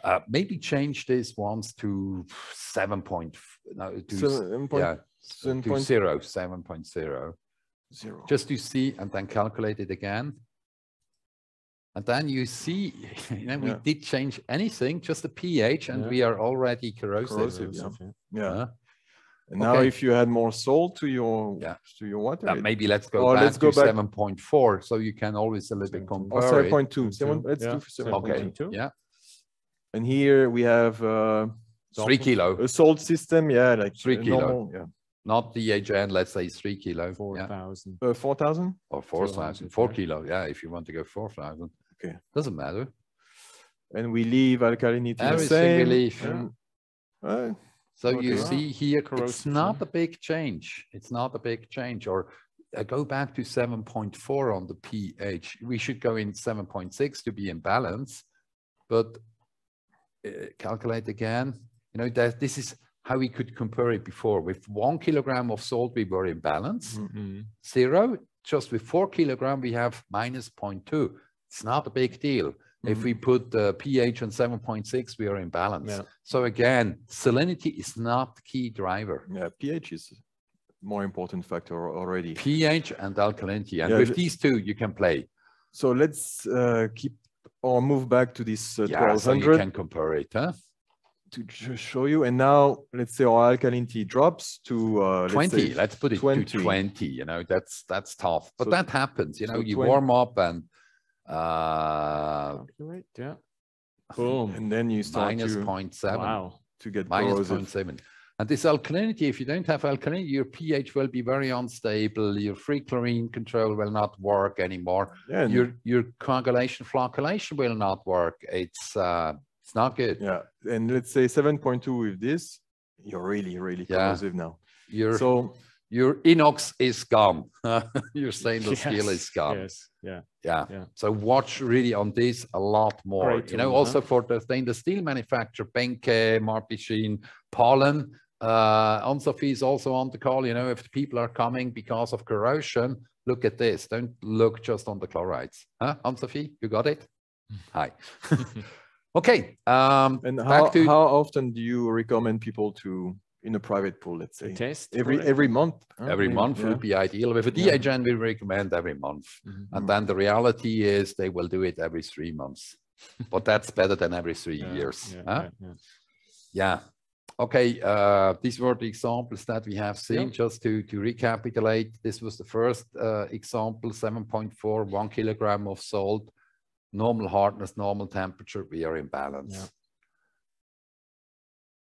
Uh, maybe change this once to 7. Point, no, to, Seven point yeah, seven to point 0, 7.0. zero. Just to see and then calculate it again. And then you see, you know, we Yeah. did change anything, just the pH, and Yeah. we are already corrosive. Corrosive, Corrosive, yeah. Yeah. Huh? And now if you add more salt to your Yeah. to your water, it- maybe let's go Or back let's to go back- 7.4, so you can always a little bit 7.2. or compare seven it. point two. Seven, Two, let's yeah, do seven Okay, point two. two. yeah, And here we have uh, three kilo, a salt system. Yeah, like Three kilo. normal, yeah, not DHN, let's say three kilo, yeah, 4,000. uh, four thousand. or 4,000, four kilo, yeah, if you want to go 4,000. Okay. Doesn't matter. And we leave alkalinity the Everything we same. leave. and, uh, So you see here, it's not a big change. It's not a big change. Or uh, go back to 7.4 on the pH. We should go in 7.6 to be in balance, but uh, calculate again. You know that this is how we could compare it before. With one kilogram of salt, we were in balance. Mm. Mhm. Zero. Just with four kilogram, we have minus 0.2. It's not a big deal. If Mhm. we put the pH on 7.6, we are in balance. Yeah. So again, salinity is not the key driver. yeah, pH is more important factor already. pH and alkalinity. And Yeah, with these two, you can play. So let's uh, keep or move back to this uh, Yeah, so you can compare it. Huh? to just show you. And now let's say our alkalinity drops to uh, let's 20, say let's put it 20. to 20, you know, that's that's tough. But So- that happens, you know, so you 20 warm up and uh Calculate, yeah. Boom. and then you start minus to, 0.7. Wow. to get minus corrosive. 0.7. And this alkalinity, if you don't have alkalinity, your pH will be very unstable. Your free chlorine control will not work anymore. Yeah, Your your coagulation flocculation will not work. It's uh, it's not good. yeah. And let's say 7.2 with this, you're really, really Yeah. corrosive now. Your So your inox is gone. your stainless steel Yes, is gone. Yes, yeah. Yeah. Yeah. So watch really on this a lot more. Great you know, tool, huh? also for the stainless steel manufacturer, Benke, Marpichin, Pollen, uh, Ansofi is also on the call. You know, if the people are coming because of corrosion, look at this. Don't look just on the chlorides. Huh, Ansofi, you got it? Hi. okay. Um, and back how, to how often do you recommend people to in a private pool, let's To say? test Every for it. every month? huh? every Maybe, month yeah. would be ideal. With a Yeah. DHN, we recommend every month. Mhm. And then the reality is they will do it every three months. but that's better than every three Yeah, years. yeah, huh? yeah, yeah. Yeah. Okay. Uh, these were the examples that we have seen. Yeah. Just to, to recapitulate, this was the first uh, example 7.4, one kilogram of salt, normal hardness, normal temperature. We are in balance.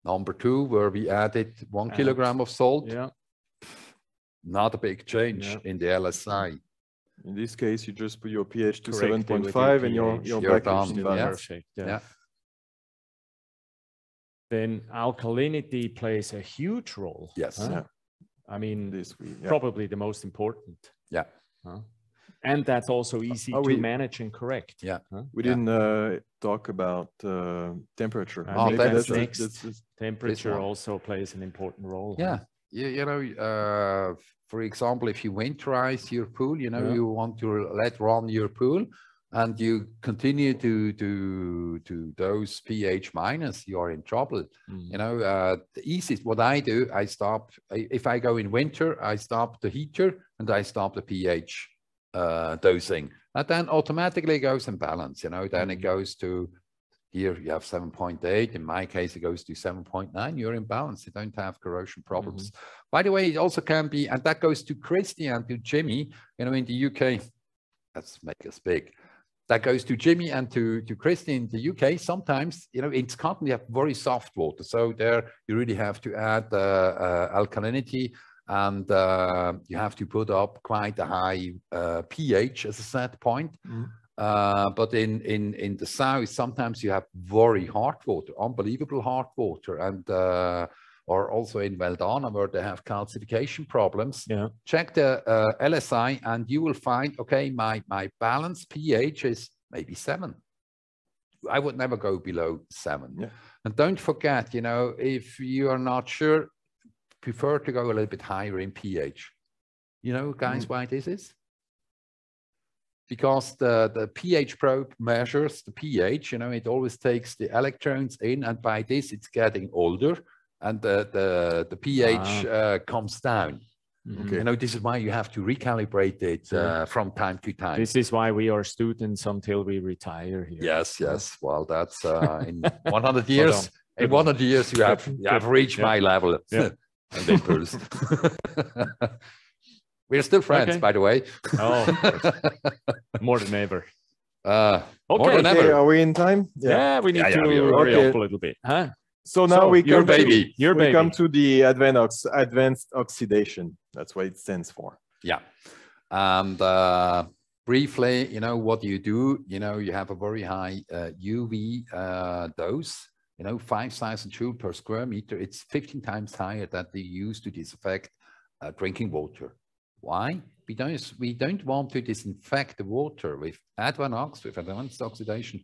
Yeah. Number two, where we added one Add. kilogram of salt, Yeah. not a big change Yeah. in the LSI. In this case, you just put your pH to Correctly with your 7.5 and you're, pH. you're, You're back done, in yeah. balance. Perfect. Yeah. Yeah. Then alkalinity plays a huge role. Yes. huh? Yeah. I mean, This we, yeah. probably the most important. Yeah. huh? And that's also easy Are to we- manage and correct. Yeah. huh? We Yeah. didn't uh, talk about uh, temperature. Maybe that's the- next. that's the- Temperature also plays an important role. huh? Yeah. You, you know, uh, for example, if you winterize your pool, you know, Yeah. you want to let run your pool and you continue to to to those pH minus, you are in trouble. Mm. You know, uh, the easiest what I do, I stop I- if I go in winter, I stop the heater and I stop the pH uh, dosing. And then automatically it goes in balance, you know, then it Mhm. goes to here you have 7.8. In my case, it goes to 7.9. You're in balance. You don't have corrosion problems. By the way, it also can be, and that goes to Christy and to Jimmy, you know, in the UK, let's make us big. That goes to Jimmy and to, to Christy in the UK. Sometimes, you know, in Scotland, you have very soft water. So there you really have to add uh, uh, alkalinity and uh, you have to put up quite a high uh, pH as a set point. Mhm. Uh, but in, in, in the south, sometimes you have very hard water, unbelievable hard water. And uh, or also in Valdana where they have calcification problems. Yeah. Check the uh, LSI and you will find, okay, my, my balance pH is maybe seven. I would never go below seven. Yeah. And don't forget, you know, if you are not sure, prefer to go a little bit higher in pH. You know, guys, why this is? Because the, the pH probe measures the pH, you know, it always takes the electrons in, and by this it's getting older, and the, the, the pH uh, comes down. Okay. You know, this is why you have to recalibrate it uh, from time to time. This is why we are students until we retire here. Yes, yes. Well, that's uh, in 100 years. In 100 years, you have, you have reached Yeah. my level. Yeah. and they impulse. We're still friends, Okay. by the way. Oh, more than ever. uh, Okay. More than ever. Okay, are we in time? Yeah, we need Yeah, yeah, to we are- hurry okay. up a little bit. Huh? So now So, we your come to- Your we come to the advanced, advanced oxidation. That's what it stands for. Yeah. And uh, briefly, you know, what you do, you know, you have a very high uh, UV uh, dose, you know, 5,000 joule per square meter. It's 15 times higher that they use to disinfect uh, drinking water. Why? Because we don't want to disinfect the water with Advanox, with advanced oxidation.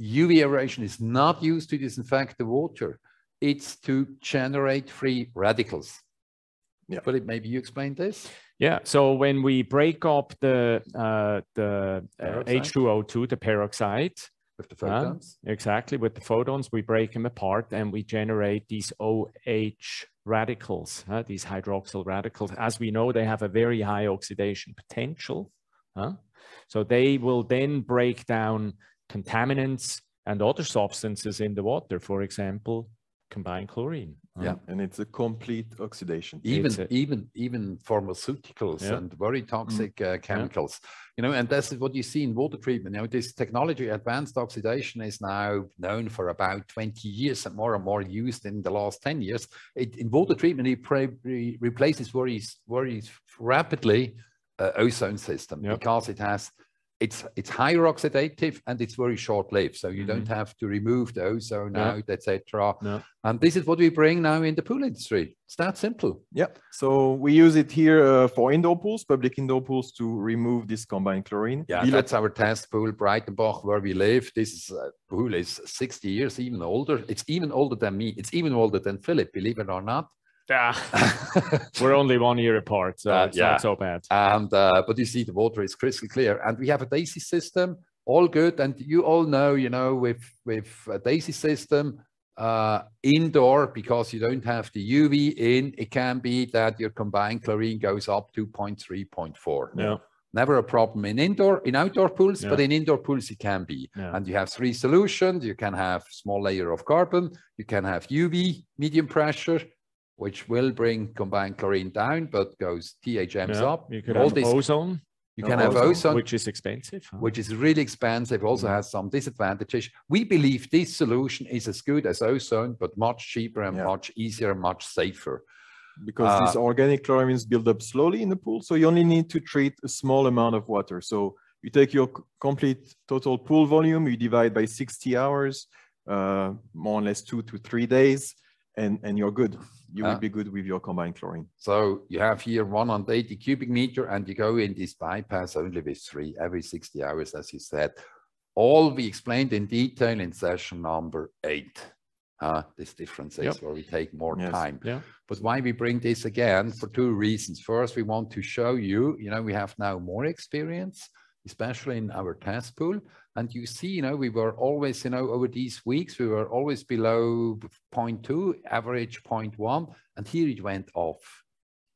UV aeration is not used to disinfect the water. It's to generate free radicals. Yeah. But maybe you explain this? Yeah. So when we break up the uh, the uh, H2O2, the peroxide, with the photons. exactly with the photons, we break them apart and we generate these OH radicals, huh, these hydroxyl radicals. As we know, they have a very high oxidation potential. So they will then break down contaminants and other substances in the water, for example, combined chlorine. huh? Yeah. And it's a complete oxidation. Even a- even even pharmaceuticals Yeah. and very toxic uh, chemicals, you know, and that's what you see in water treatment. You know, this technology, advanced oxidation, is now known for about 20 years and more and more used in the last 10 years. It, in water treatment, it pre- re- replaces very s- very rapidly uh, ozone system Yep. because it has it's it's higher oxidative and it's very short lived. So you don't have to remove the ozone Yeah. out, etc. No. And this is what we bring now in the pool industry. It's that simple. Yeah. So we use it here uh, for indoor pools, public indoor pools, to remove this combined chlorine. Yeah, that's our test pool, Breitenbach, where we live. This is, uh, pool is 60 years, even older. It's even older than me. It's even older than Philip, believe it or not. Ah, we're only one year apart, so Uh, it's yeah. not so bad. and uh, but you see, the water is crystal clear, and we have a Daisy system, all good. And you all know, you know, with with a Daisy system, uh, indoor because you don't have the UV in, it can be that your combined chlorine goes up to 0.3, 0.4. Yeah. Never a problem in indoor, in outdoor pools, but in indoor pools it can be. Yeah. And you have three solutions. You can have small layer of carbon. You can have UV, medium pressure, which will bring combined chlorine down, but goes THMs Yeah, up. You could All have this- ozone, You No, can have ozone, ozone, which is expensive. huh? which is really expensive, also Mhm. has some disadvantages. We believe this solution is as good as ozone, but much cheaper and Yeah. much easier and much safer. because these Uh, organic chlorines build up slowly in the pool. So you only need to treat a small amount of water. So you take your complete total pool volume, you divide by 60 hours, uh, more or less two to three days, and, and you're good. You Yeah. will be good with your combined chlorine. So you have here 180 cubic meter and you go in this bypass only with three every 60 hours, as you said. All we explained in detail in session number eight. Uh, this difference is Yep. where we take more Yes. time. Yeah. But why we bring this again for two reasons. First, we want to show you, you know, we have now more experience, especially in our test pool. And you see, you know, we were always, you know, over these weeks, we were always below 0.2, average 0.1, and here it went off.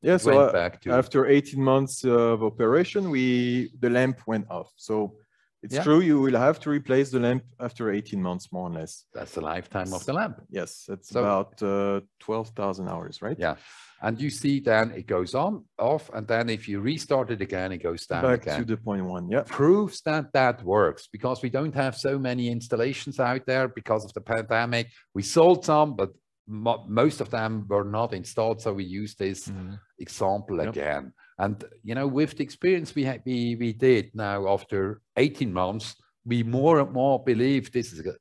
Yeah, it so uh, to after 18 months of operation, we the lamp went off. So it's Yeah. true you will have to replace the lamp after 18 months, more or less. that's the lifetime of the lamp. Yes, it's So- about uh, 12,000 hours, right? Yeah. And you see then it goes on, off, and then if you restart it again, it goes down Back again. to the point one. Yeah. proves that that works because we don't have so many installations out there because of the pandemic. We sold some, but mo- most of them were not installed. So we use this Mhm. example Yep. again. And you know, with the experience we had, we we did now after 18 months, we more and more believe this is a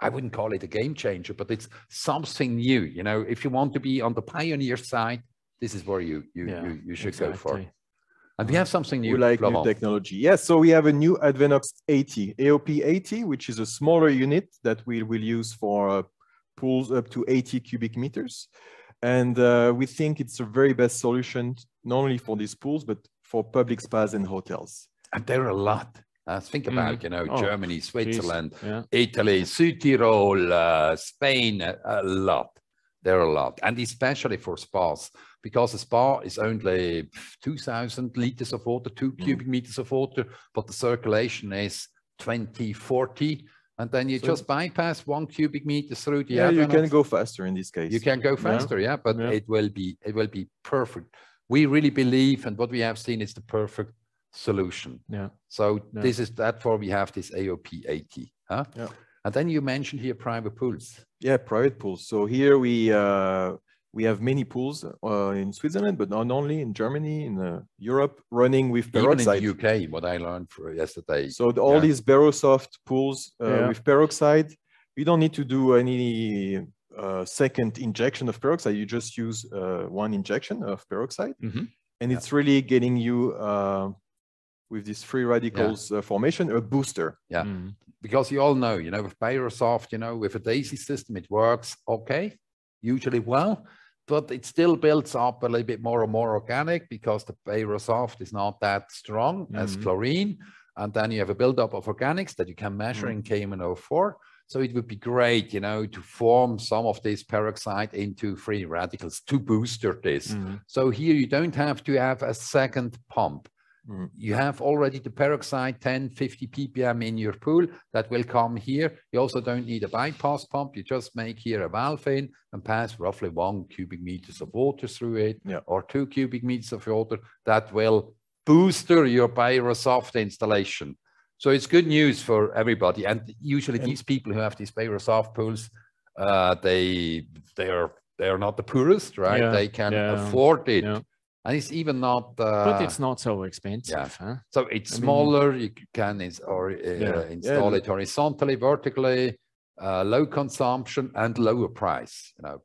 I wouldn't call it a game changer, but it's something new. You know, if you want to be on the pioneer side, this is where you you Yeah, you, you should go for. And we have something new. We like new technology. Yes, so we have a new Advanox 80, AOP 80, which is a smaller unit that we will use for uh, pools up to 80 cubic meters. And uh, we think it's the very best solution, not only for these pools, but for public spas and hotels. And there are a lot. Uh, think about, you know, Oh, Germany, Switzerland, Yeah. Italy, Südtirol, uh, Spain, a, a lot. There are a lot. And especially for spas, because a spa is only 2,000 liters of water, two Mm. cubic meters of water, but the circulation is 20, 40. And then you So- just bypass one cubic meter through the Yeah, you can go faster in this case. You can go Yeah. faster, yeah, but Yeah. it will be it will be perfect. We really believe, and what we have seen is the perfect solution. Yeah. So Yeah. this is therefore we have this AOP 80. Huh? Yeah. And then you mentioned here private pools. Yeah, private pools. So here we uh, we have many pools uh, in Switzerland, but not only in Germany, in uh, Europe, running with peroxide. Even in the UK, what I learned for yesterday. So the, all Yeah. these Bayrosoft pools uh, Yeah. with peroxide, you don't need to do any uh, second injection of peroxide. You just use uh, one injection of peroxide, Mhm. and Yeah. it's really getting you uh, with this free radicals uh, formation a booster. Yeah. Mhm. because you all know, you know, with Bayrosoft, you know, with a DAISY system, it works okay, usually well, but it still builds up a little bit more and more organic because the Bayrosoft is not that strong as Mhm. chlorine. And then you have a buildup of organics that you can measure Mhm. in KMNO4. So it would be great, you know, to form some of this peroxide into free radicals to booster this. Mhm. So here you don't have to have a second pump. Mhm. You have already the peroxide 10, 50 ppm in your pool that will come here. You also don't need a bypass pump. You just make here a valve in and pass roughly one cubic meters of water through it Yeah. or two cubic meters of water. That will booster your Bayrosoft installation. So it's good news for everybody. And usually And- these people who have these Bayrosoft pools, uh, they they are they are not the poorest, right? Yeah, They can yeah, afford it. yeah. And it's even not. Uh, But it's not so expensive, huh? so it's I mean- smaller. You can ins- or uh, Yeah. install Yeah. it horizontally, vertically, uh, low consumption and lower price. You know,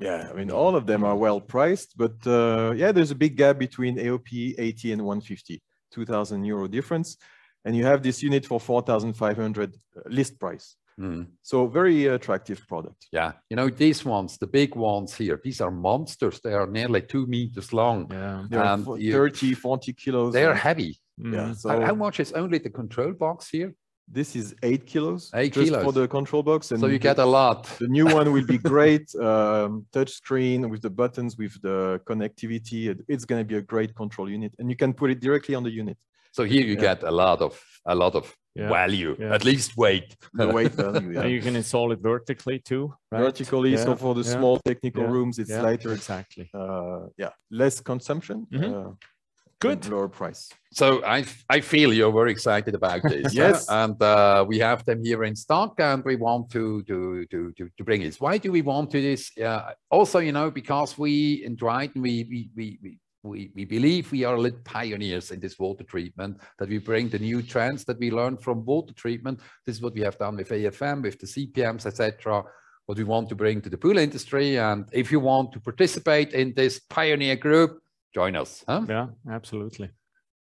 Yeah, I mean, all of them are well priced, but uh, yeah, there's a big gap between AOP 80 and 150, 2000 euro difference. And you have this unit for 4,500 list price. Mm, So very attractive product. yeah. You know these ones, the big ones here. These are monsters. They are nearly two meters long. Yeah. They're And 30, 40 kilos. They are and heavy. Yeah, Mhm. so How, how much is only the control box here? this is eight kilos. Eight just for the control box. And So you get a lot. The new one will be great. Um, touch screen with the buttons, with the connectivity. It's going to be a great control unit, and you can put it directly on the unit. So here you Yeah. get a lot of a lot of Yeah. value, Yeah. at least weight. The weight value. And Yeah. you can install it vertically too, right? Vertically, so for the yeah, small technical yeah, rooms, it's Yeah, lighter. Exactly. Uh, yeah, less consumption. Mhm. uh, Good. lower price. So I I feel you're very excited about this. Yes. And uh, we have them here in stock and we want to to to to, to bring this. Why do we want to this? Uh, also, you know, because we in Dryden we we we we we, we believe we are little pioneers in this water treatment, that we bring the new trends that we learned from water treatment. This is what we have done with AFM, with the CPMs, etc. What we want to bring to the pool industry. And if you want to participate in this pioneer group, join us. Huh? Yeah, absolutely.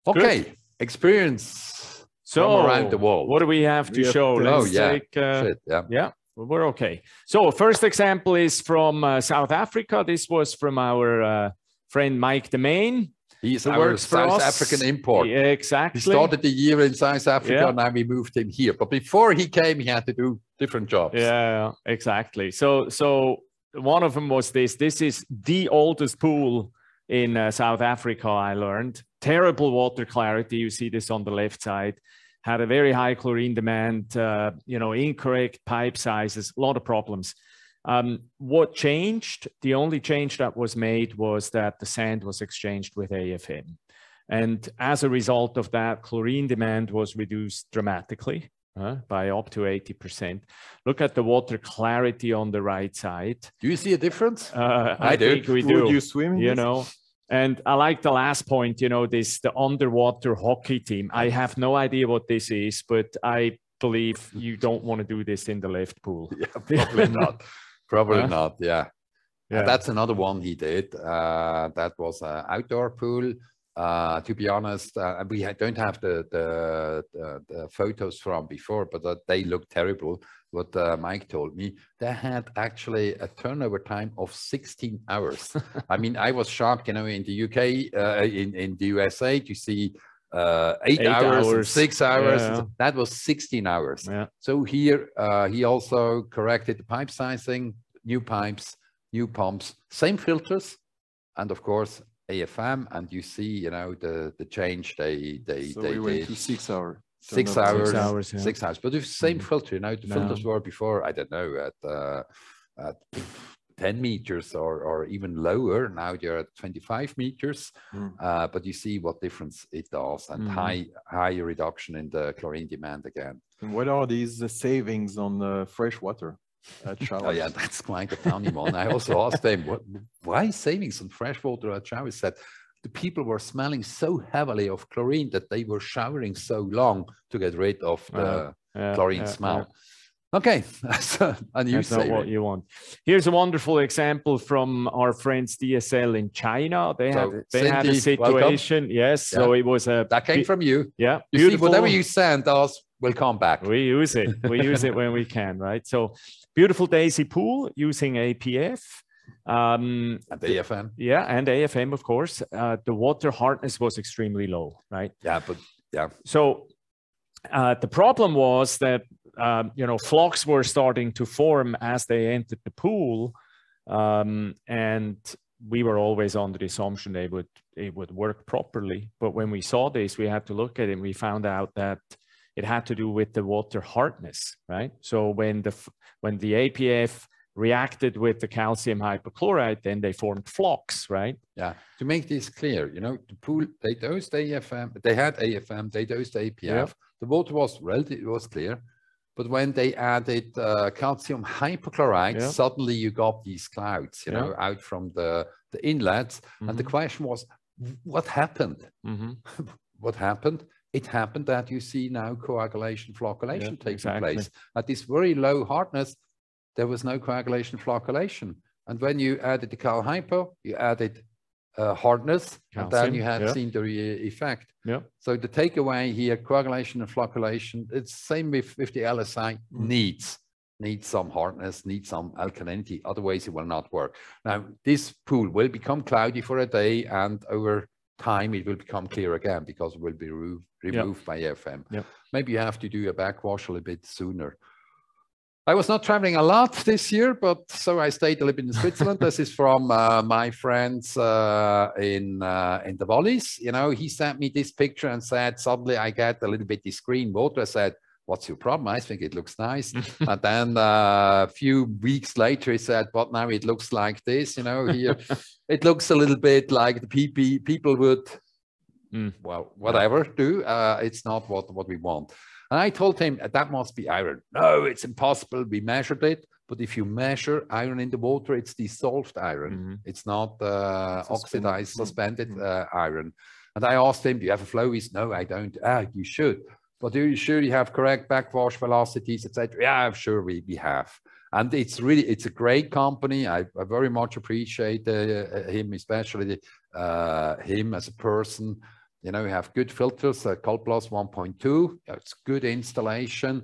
Okay, experience So around the world. What do we have to We have show? to- Oh, Let's yeah. take, uh, Shit, yeah. Yeah, we're okay. So first example is from uh, South Africa. This was from our uh, friend Mike Demain. He's our works for South. African import. Yeah, exactly. He started the year in South Africa, Yeah. now we moved him here. But before he came, he had to do different jobs. Yeah, exactly. So so one of them was this. This is the oldest pool in uh, South Africa, I learned. Terrible water clarity. You see this on the left side. Had a very high chlorine demand, uh, you know, incorrect pipe sizes, a lot of problems. Um, what changed? The only change that was made was that the sand was exchanged with AFM. And as a result of that, chlorine demand was reduced dramatically uh, by up to 80%. Look at the water clarity on the right side. Do you see a difference? Uh, I I, do. think we Would do. you swim you this? know, and I like the last point, you know, this the underwater hockey team. I have no idea what this is, but I believe you don't want to do this in the left pool. Yeah, probably not. Probably Huh? not. Yeah. Yeah. That's another one he did. Uh, that was an outdoor pool. Uh, to be honest, uh, we ha- don't have the, the, the, the photos from before, but uh, they look terrible. What uh, Mike told me, they had actually a turnover time of 16 hours. I mean, I was shocked, you know, in the UK, uh, in, in the USA to see uh, eight, Eight hours, and hours. six hours. Yeah. That was 16 hours. Yeah. So here uh, he also corrected the pipe sizing, new pipes, new pumps, same filters, and of course AFM. And you see, you know, the the change they they So they we went did. to six hour. Six hours, Six hours, yeah. six hours, but the same Mhm. filter. You know, the No. filters were before I don't know at uh, at 10 meters or or even lower. Now they're at 25 meters. Mm. Uh, but you see what difference it does, and Mhm. high high reduction in the chlorine demand again. And what are these uh, savings on uh, fresh water at Oh yeah, that's quite a funny one. I also asked them, what, why savings on fresh water at showers? Said the people were smelling so heavily of chlorine that they were showering so long to get rid of the Uh, Yeah, chlorine yeah, smell. yeah. Okay, that's a, a new That's not what you want. Here's a wonderful example from our friends DSL in China. They So, had they had a Cindy, welcome. situation. Yes, so it was a That came from you. yeah You see, beautiful. whatever you send us will come back. we use it. We use it when we can, right? So beautiful daisy pool using APF. Um, the AFM. yeah, and AFM, of course. Uh, the water hardness was extremely low, right? Yeah, but yeah. So uh, the problem was that um, you know flocks were starting to form as they entered the pool, um, and we were always under the assumption they would it would work properly. But when we saw this, we had to look at it. and We found out that it had to do with the water hardness, right? So when the when the APF reacted with the calcium hypochlorite, then they formed flocks, right? Yeah, to make this clear, you know, the pool, they dosed AFM, they had AFM, they dosed APF. Yeah. The water was relative, it was clear. But when they added uh, calcium hypochlorite, Yeah. suddenly you got these clouds, you Yeah. know, out from the, the inlets. And the Mhm. question was, what happened? Mhm. What happened? It happened that you see now coagulation, flocculation Yeah, taking exactly. place. At this very low hardness, there was no coagulation, flocculation. And when you added the cal hypo, you added uh, hardness, and then you have yeah. seen the re- effect. Yeah. So the takeaway here, coagulation and flocculation, it's same with, with the LSI Mm. needs, needs some hardness, needs some alkalinity, otherwise it will not work. Now, this pool will become cloudy for a day and over time it will become clear again because it will be remo- removed by FM. Yep. Maybe you have to do a backwash a little bit sooner. I was not traveling a lot this year, but so I stayed a little bit in Switzerland. this is from uh, my friends uh, in uh, in the Valleys. You know, he sent me this picture and said, suddenly I get a little bit this green water. I said, what's your problem? I think it looks nice. and then uh, a few weeks later, he said, but now it looks like this. You know, here it looks a little bit like the PP people would, Mm. well, whatever do. Uh, it's not what what we want. And I told him that must be iron. No, it's impossible. We measured it, but if you measure iron in the water, it's dissolved iron. Mhm. It's not uh, Suspended. oxidized, Mm. suspended Mm. uh, iron. And I asked him, "Do you have a flow?" He said, "No, I don't." Ah, you should. But are you sure you have correct backwash velocities, etc.? Yeah, I'm sure we we have. And it's really it's a great company. I, I very much appreciate uh, him, especially uh, him as a person. You know, we have good filters, uh, Colplus 1.2. It's good installation,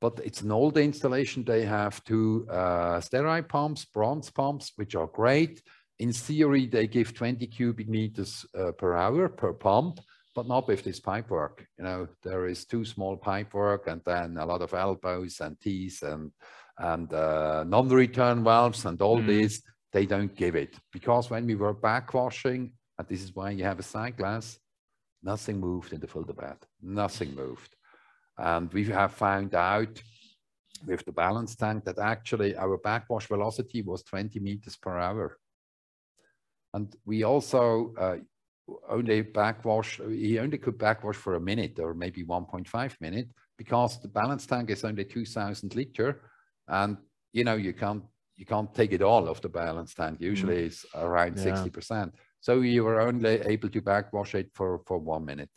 but it's an old installation. They have two uh, sterile pumps, bronze pumps, which are great. In theory, they give 20 cubic meters uh, per hour per pump, but not with this pipe work. You know, there is too small pipe work and then a lot of elbows and teeth and and uh, non-return valves and all Mm. this. they don't give it. Because when we were backwashing, and this is why you have a side glass, nothing moved in the filter bed, nothing moved. And we have found out with the balance tank that actually our backwash velocity was 20 meters per hour. And we also uh, only backwash, he only could backwash for a minute or maybe 1.5 minute because the balance tank is only 2000 liter and you know you can't you can't take it all off the balance tank usually mm. it's around yeah. 60 percent so you were only able to backwash it for for one minute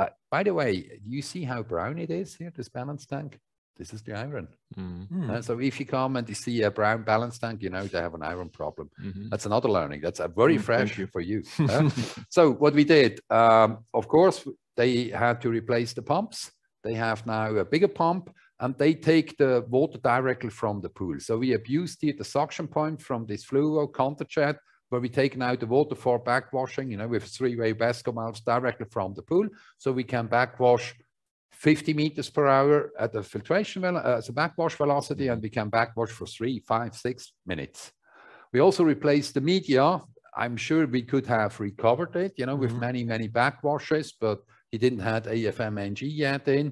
uh, by the way you see how brown it is here this balance tank this is the iron. Mm. Uh, so if you come and you see a brown balance tank, you know they have an iron problem. Mm -hmm. That's another learning. That's a very mm, fresh you. for you. uh, so what we did, um, of course, they had to replace the pumps. They have now a bigger pump and they take the water directly from the pool. So we abused the, the suction point from this fluo counterjet where we take now the water for backwashing, you know, with three-way Besgo valves directly from the pool. So we can backwash 50 meters per hour at the filtration uh, as a backwash velocity, and we can backwash for three, five, six minutes. We also replaced the media. I'm sure we could have recovered it, you know, mm -hmm. with many, many backwashes, but he didn't have AFM-NG yet in.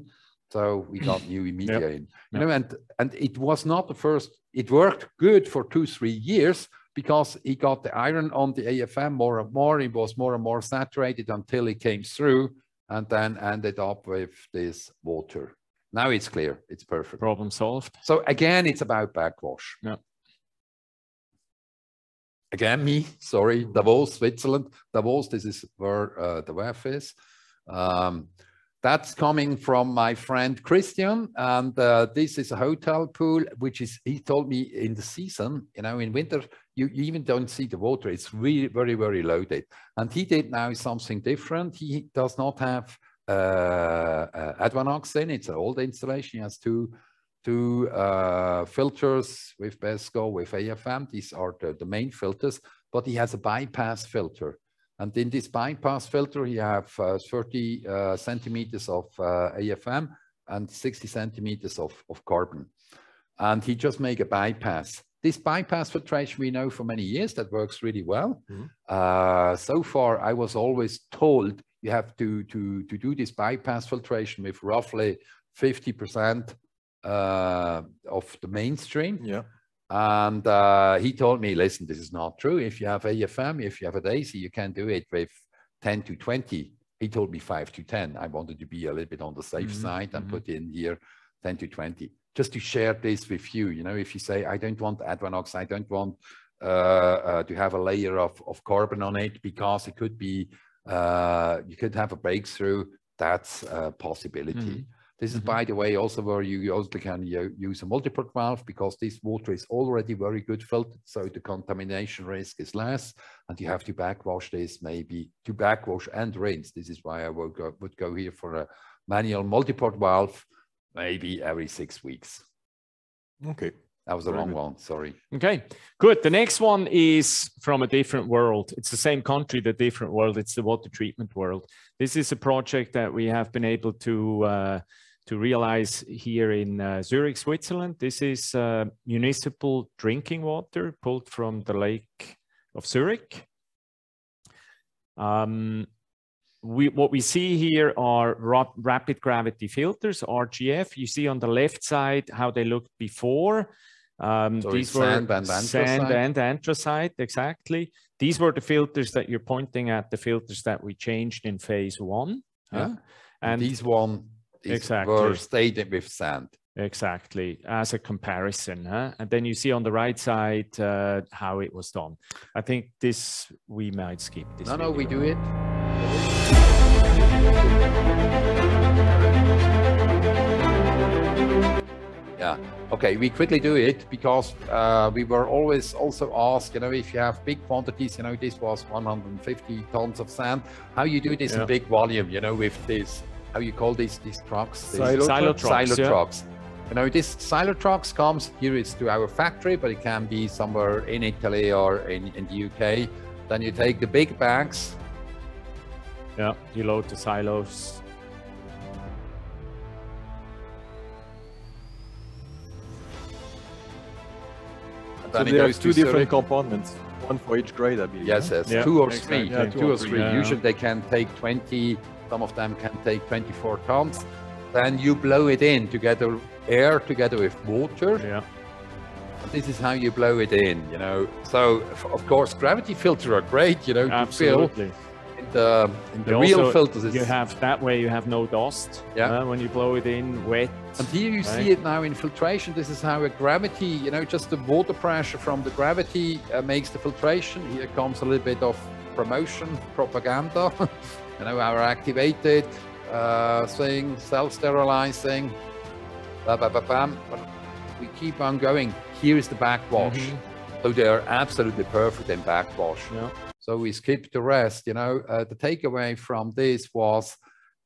So we got new media yep. in, you yep. know, and, and it was not the first, it worked good for two, three years because he got the iron on the AFM more and more. It was more and more saturated until it came through and then ended up with this water. Now it's clear, it's perfect. Problem solved. So again, it's about backwash. Yeah. Again, me, sorry, Davos, Switzerland. Davos, this is where uh, the WEF is. Um, that's coming from my friend Christian, and uh, this is a hotel pool, which is, he told me in the season, you know, in winter, you, you, even don't see the water. It's really very, very loaded. And he did now something different. He does not have uh, uh, Advanox in. It's an old installation. He has two, two uh, filters with Besgo with AFM. These are the, the main filters, but he has a bypass filter. And in this bypass filter, you have uh, 30 uh, centimeters of uh, AFM and 60 centimeters of, of carbon. And he just make a bypass. This bypass filtration we know for many years that works really well. Mm -hmm. so far, I was always told you have to, to, to do this bypass filtration with roughly 50% uh, of the mainstream. Yeah. And uh, he told me, listen, this is not true. If you have AFM, if you have a Daisy, you can do it with 10 to 20. He told me 5 to 10. I wanted to be a little bit on the safe mm -hmm, side and mm -hmm. put in here 10 to 20. Just to share this with you, you know, if you say, I don't want Advanox, I don't want uh, uh, to have a layer of, of carbon on it because it could be, uh, you could have a breakthrough, that's a possibility. Mm -hmm. This is, mm -hmm. by the way, also where you also can use a multiport valve because this water is already very good filtered, so the contamination risk is less, and you have to backwash this maybe to backwash and rinse. This is why I would go, would go here for a manual multiport valve, maybe every six weeks. Okay. That was a long one, sorry. Okay, good. The next one is from a different world. It's the same country, the different world. It's the water treatment world. This is a project that we have been able to uh, to realize here in uh, Zurich, Switzerland. This is uh, municipal drinking water pulled from the lake of Zurich. Um, we, what we see here are rapid gravity filters, RGF. You see on the left side how they looked before. Um, so these were sand and sand anthracite. and anthracite, exactly. These were the filters that you're pointing at, the filters that we changed in phase one. Yeah. And these one exactly. were stayed with sand. Exactly, as a comparison. Huh? And then you see on the right side uh, how it was done. I think this, we might skip this. No, video. no, we do it. Yeah, okay, we quickly do it because uh, we were always also asked, you know, if you have big quantities, you know, this was 150 tons of sand, how you do this yeah. in big volume, you know, with this how you call these these trucks? Silo, silo trucks. Silo yeah. trucks. You know, this silo trucks comes here it's to our factory, but it can be somewhere in Italy or in, in the UK. Then you take the big bags. Yeah, you load the silos. so it there are two different Zurich. components, one for each grade, I believe. Yes, yes, Yeah, two or three, Yeah, two or three. yeah. Usually they can take 20, some of them can take 24 tons. Then you blow it in together, air together with water. Yeah. This is how you blow it in, you know. So f- of course, gravity filters are great, you know, to fill Absolutely. in the, in the You real also- filters. You have that way you have no dust. Yeah. uh, when you blow it in wet. And here you Right. see it now in filtration. This is how a gravity, you know, just the water pressure from the gravity uh, makes the filtration. Here comes a little bit of promotion, propaganda, you know, our activated uh, thing, self-sterilizing, blah, blah, blah, bam. But we keep on going. Here is the backwash. Mhm. So they are absolutely perfect in backwash. Yeah. So we skipped the rest. You know, uh, the takeaway from this was,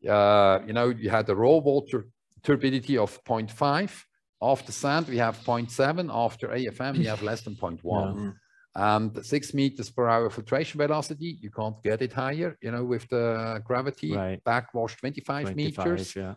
uh, you know, you had the raw water turbidity of 0.5. After sand, we have 0.7. After AFM, we have less than 0.1. Mm. And six meters per hour filtration velocity, you can't get it higher, you know, with the gravity. Right. Backwash 25, 25, meters. Yeah.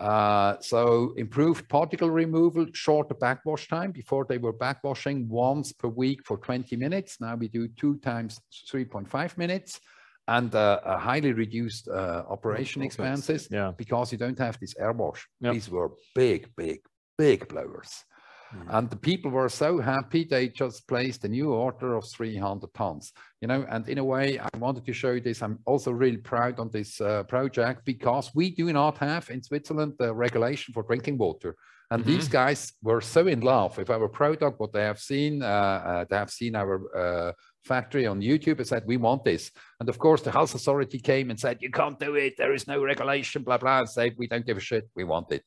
Uh, so improved particle removal, shorter backwash time. Before they were backwashing once per week for 20 minutes. Now we do two times 3.5 minutes and uh, a highly reduced uh, operation Okay. expenses Yeah. because you don't have this air wash. Yep. These were big, big, big blowers. Mhm. And the people were so happy they just placed a new order of 300 tons. You know, and in a way, I wanted to show you this. I'm also really proud on this uh, project because we do not have in Switzerland the regulation for drinking water. And these guys were so in love with our product, what they have seen. Uh, uh, they have seen our uh, factory on YouTube and said, we want this. And of course, the health authority came and said, you can't do it. There is no regulation, blah, blah. And said, we don't give a shit. We want it.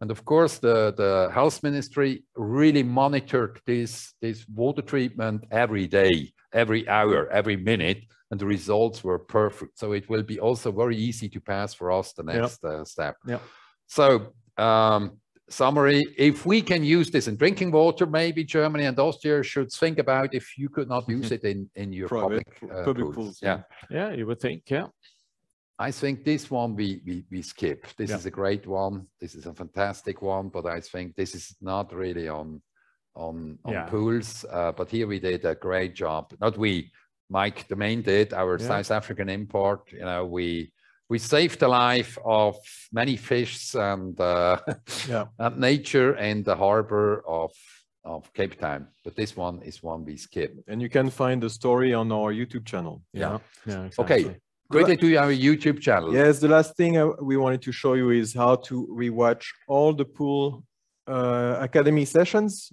And of course, the, the health ministry really monitored this, this water treatment every day, every hour, every minute, and the results were perfect. So it will be also very easy to pass for us the Yep. next uh, step. Yep. So um, summary, if we can use this in drinking water, maybe Germany and Austria should think about if you could not use it in, in your Private public, uh, public pools. pools, Yeah. Yeah, you would think. Yeah. I think this one we we, we skip. This Yeah. is a great one. This is a fantastic one, but I think this is not really on on on Yeah. pools. Uh, but here we did a great job. Not we, Mike the main did our Yeah. South African import. You know, we we saved the life of many fish and uh, Yeah. and nature in the harbor of of Cape Town. But this one is one we skip. And you can find the story on our YouTube channel. Yeah. Yeah. Okay. exactly. Quickly to our YouTube channel. Yes, the last thing we wanted to show you is how to rewatch all the pool uh, academy sessions.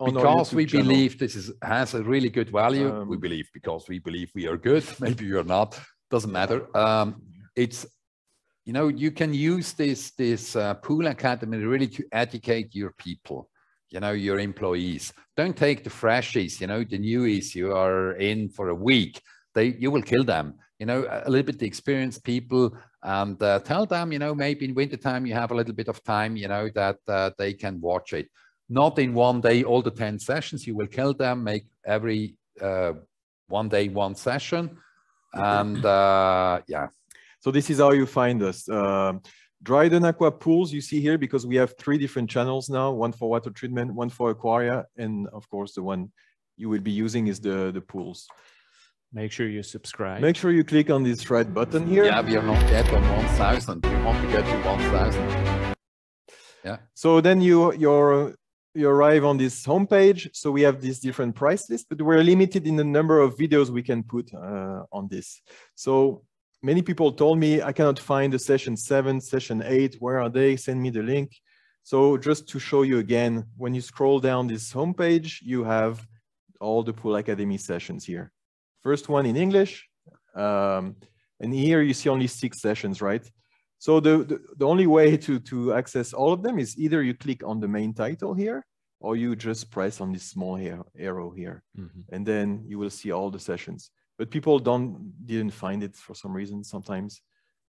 on because we channel. believe this is has a really good value we Um, believe because we believe we are good maybe you're not doesn't matter um it's you know you can use this this uh, pool academy really to educate your people you know your employees don't take the freshies you know the newies you are in for a week they you will kill them you know a little bit the experienced people and uh, tell them you know maybe in wintertime you have a little bit of time you know that uh, they can watch it not in one day all the 10 sessions you will kill them make every uh, one day one session and uh, yeah So this is how you find us. Um Dryden Aqua Pools, you see here, because we have three different channels now, one for water treatment, one for aquaria, and of course, the one you will be using is the, the pools. Make sure you subscribe. Make sure you click on this red button here. yeah we are not yet on 1000 we want to get to 1000 Yeah. So then you you're you arrive on this homepage. So we have this different price list, but we're limited in the number of videos we can put uh, on this. So many people told me I cannot find the session seven, session eight. Where are they? Send me the link. So just to show you again, when you scroll down this homepage, you have all the Pool Academy sessions here. First one in English. Um, and here you see only six sessions, right? So the, the, the only way to, to access all of them is either you click on the main title here, or you just press on this small hair, arrow here, Mhm. and then you will see all the sessions. But people don't didn't find it for some reason sometimes.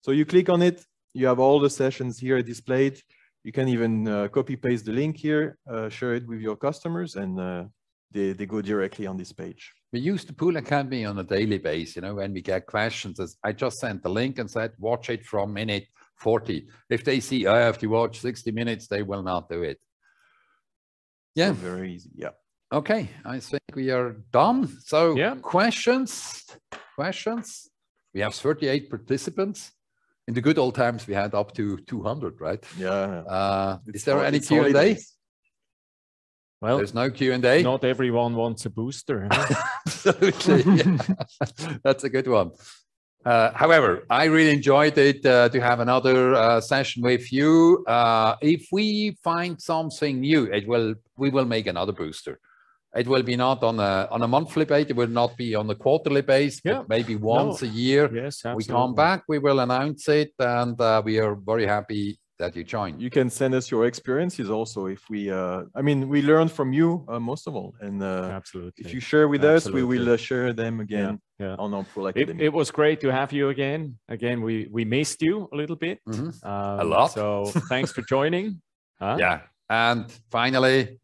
So you click on it, you have all the sessions here displayed. You can even uh, copy paste the link here, uh, share it with your customers, and uh, they, they go directly on this page. We use the pool academy on a daily basis you know when we get questions as i just sent the link and said watch it from minute 40 if they see i have to watch 60 minutes they will not do it yeah So very easy. Yeah. Okay, I think we are done. So Yeah. questions, questions. We have 38 participants. In the good old times, we had up to 200, right? Yeah. Uh, is there any it's Q and A? holidays. Well, There's no Q and A. not everyone wants a booster. Absolutely. That's a good one. Uh, however, I really enjoyed it uh, to have another uh, session with you. Uh, if we find something new, it will we will make another booster. It will be not on a on a monthly base. It will not be on a quarterly base. Yeah. But maybe once a year. yes, We come back. We will announce it, and uh, we are very happy that you join. You can send us your experiences also if we, uh, I mean, we learn from you uh, most of all. And uh, Absolutely. if you share with us, we will uh, share them again yeah. on our Pro It, Academy. it was great to have you again. Again, we we missed you a little bit. Mhm. Um, lot. So thanks for joining. Huh? Yeah. And finally,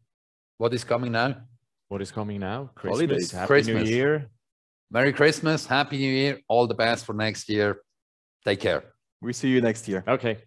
what is coming now? What is coming now? Christmas. Holidays. Happy Christmas. New Year. Merry Christmas, Happy New Year, all the best for next year. Take care. we see you next year. Okay.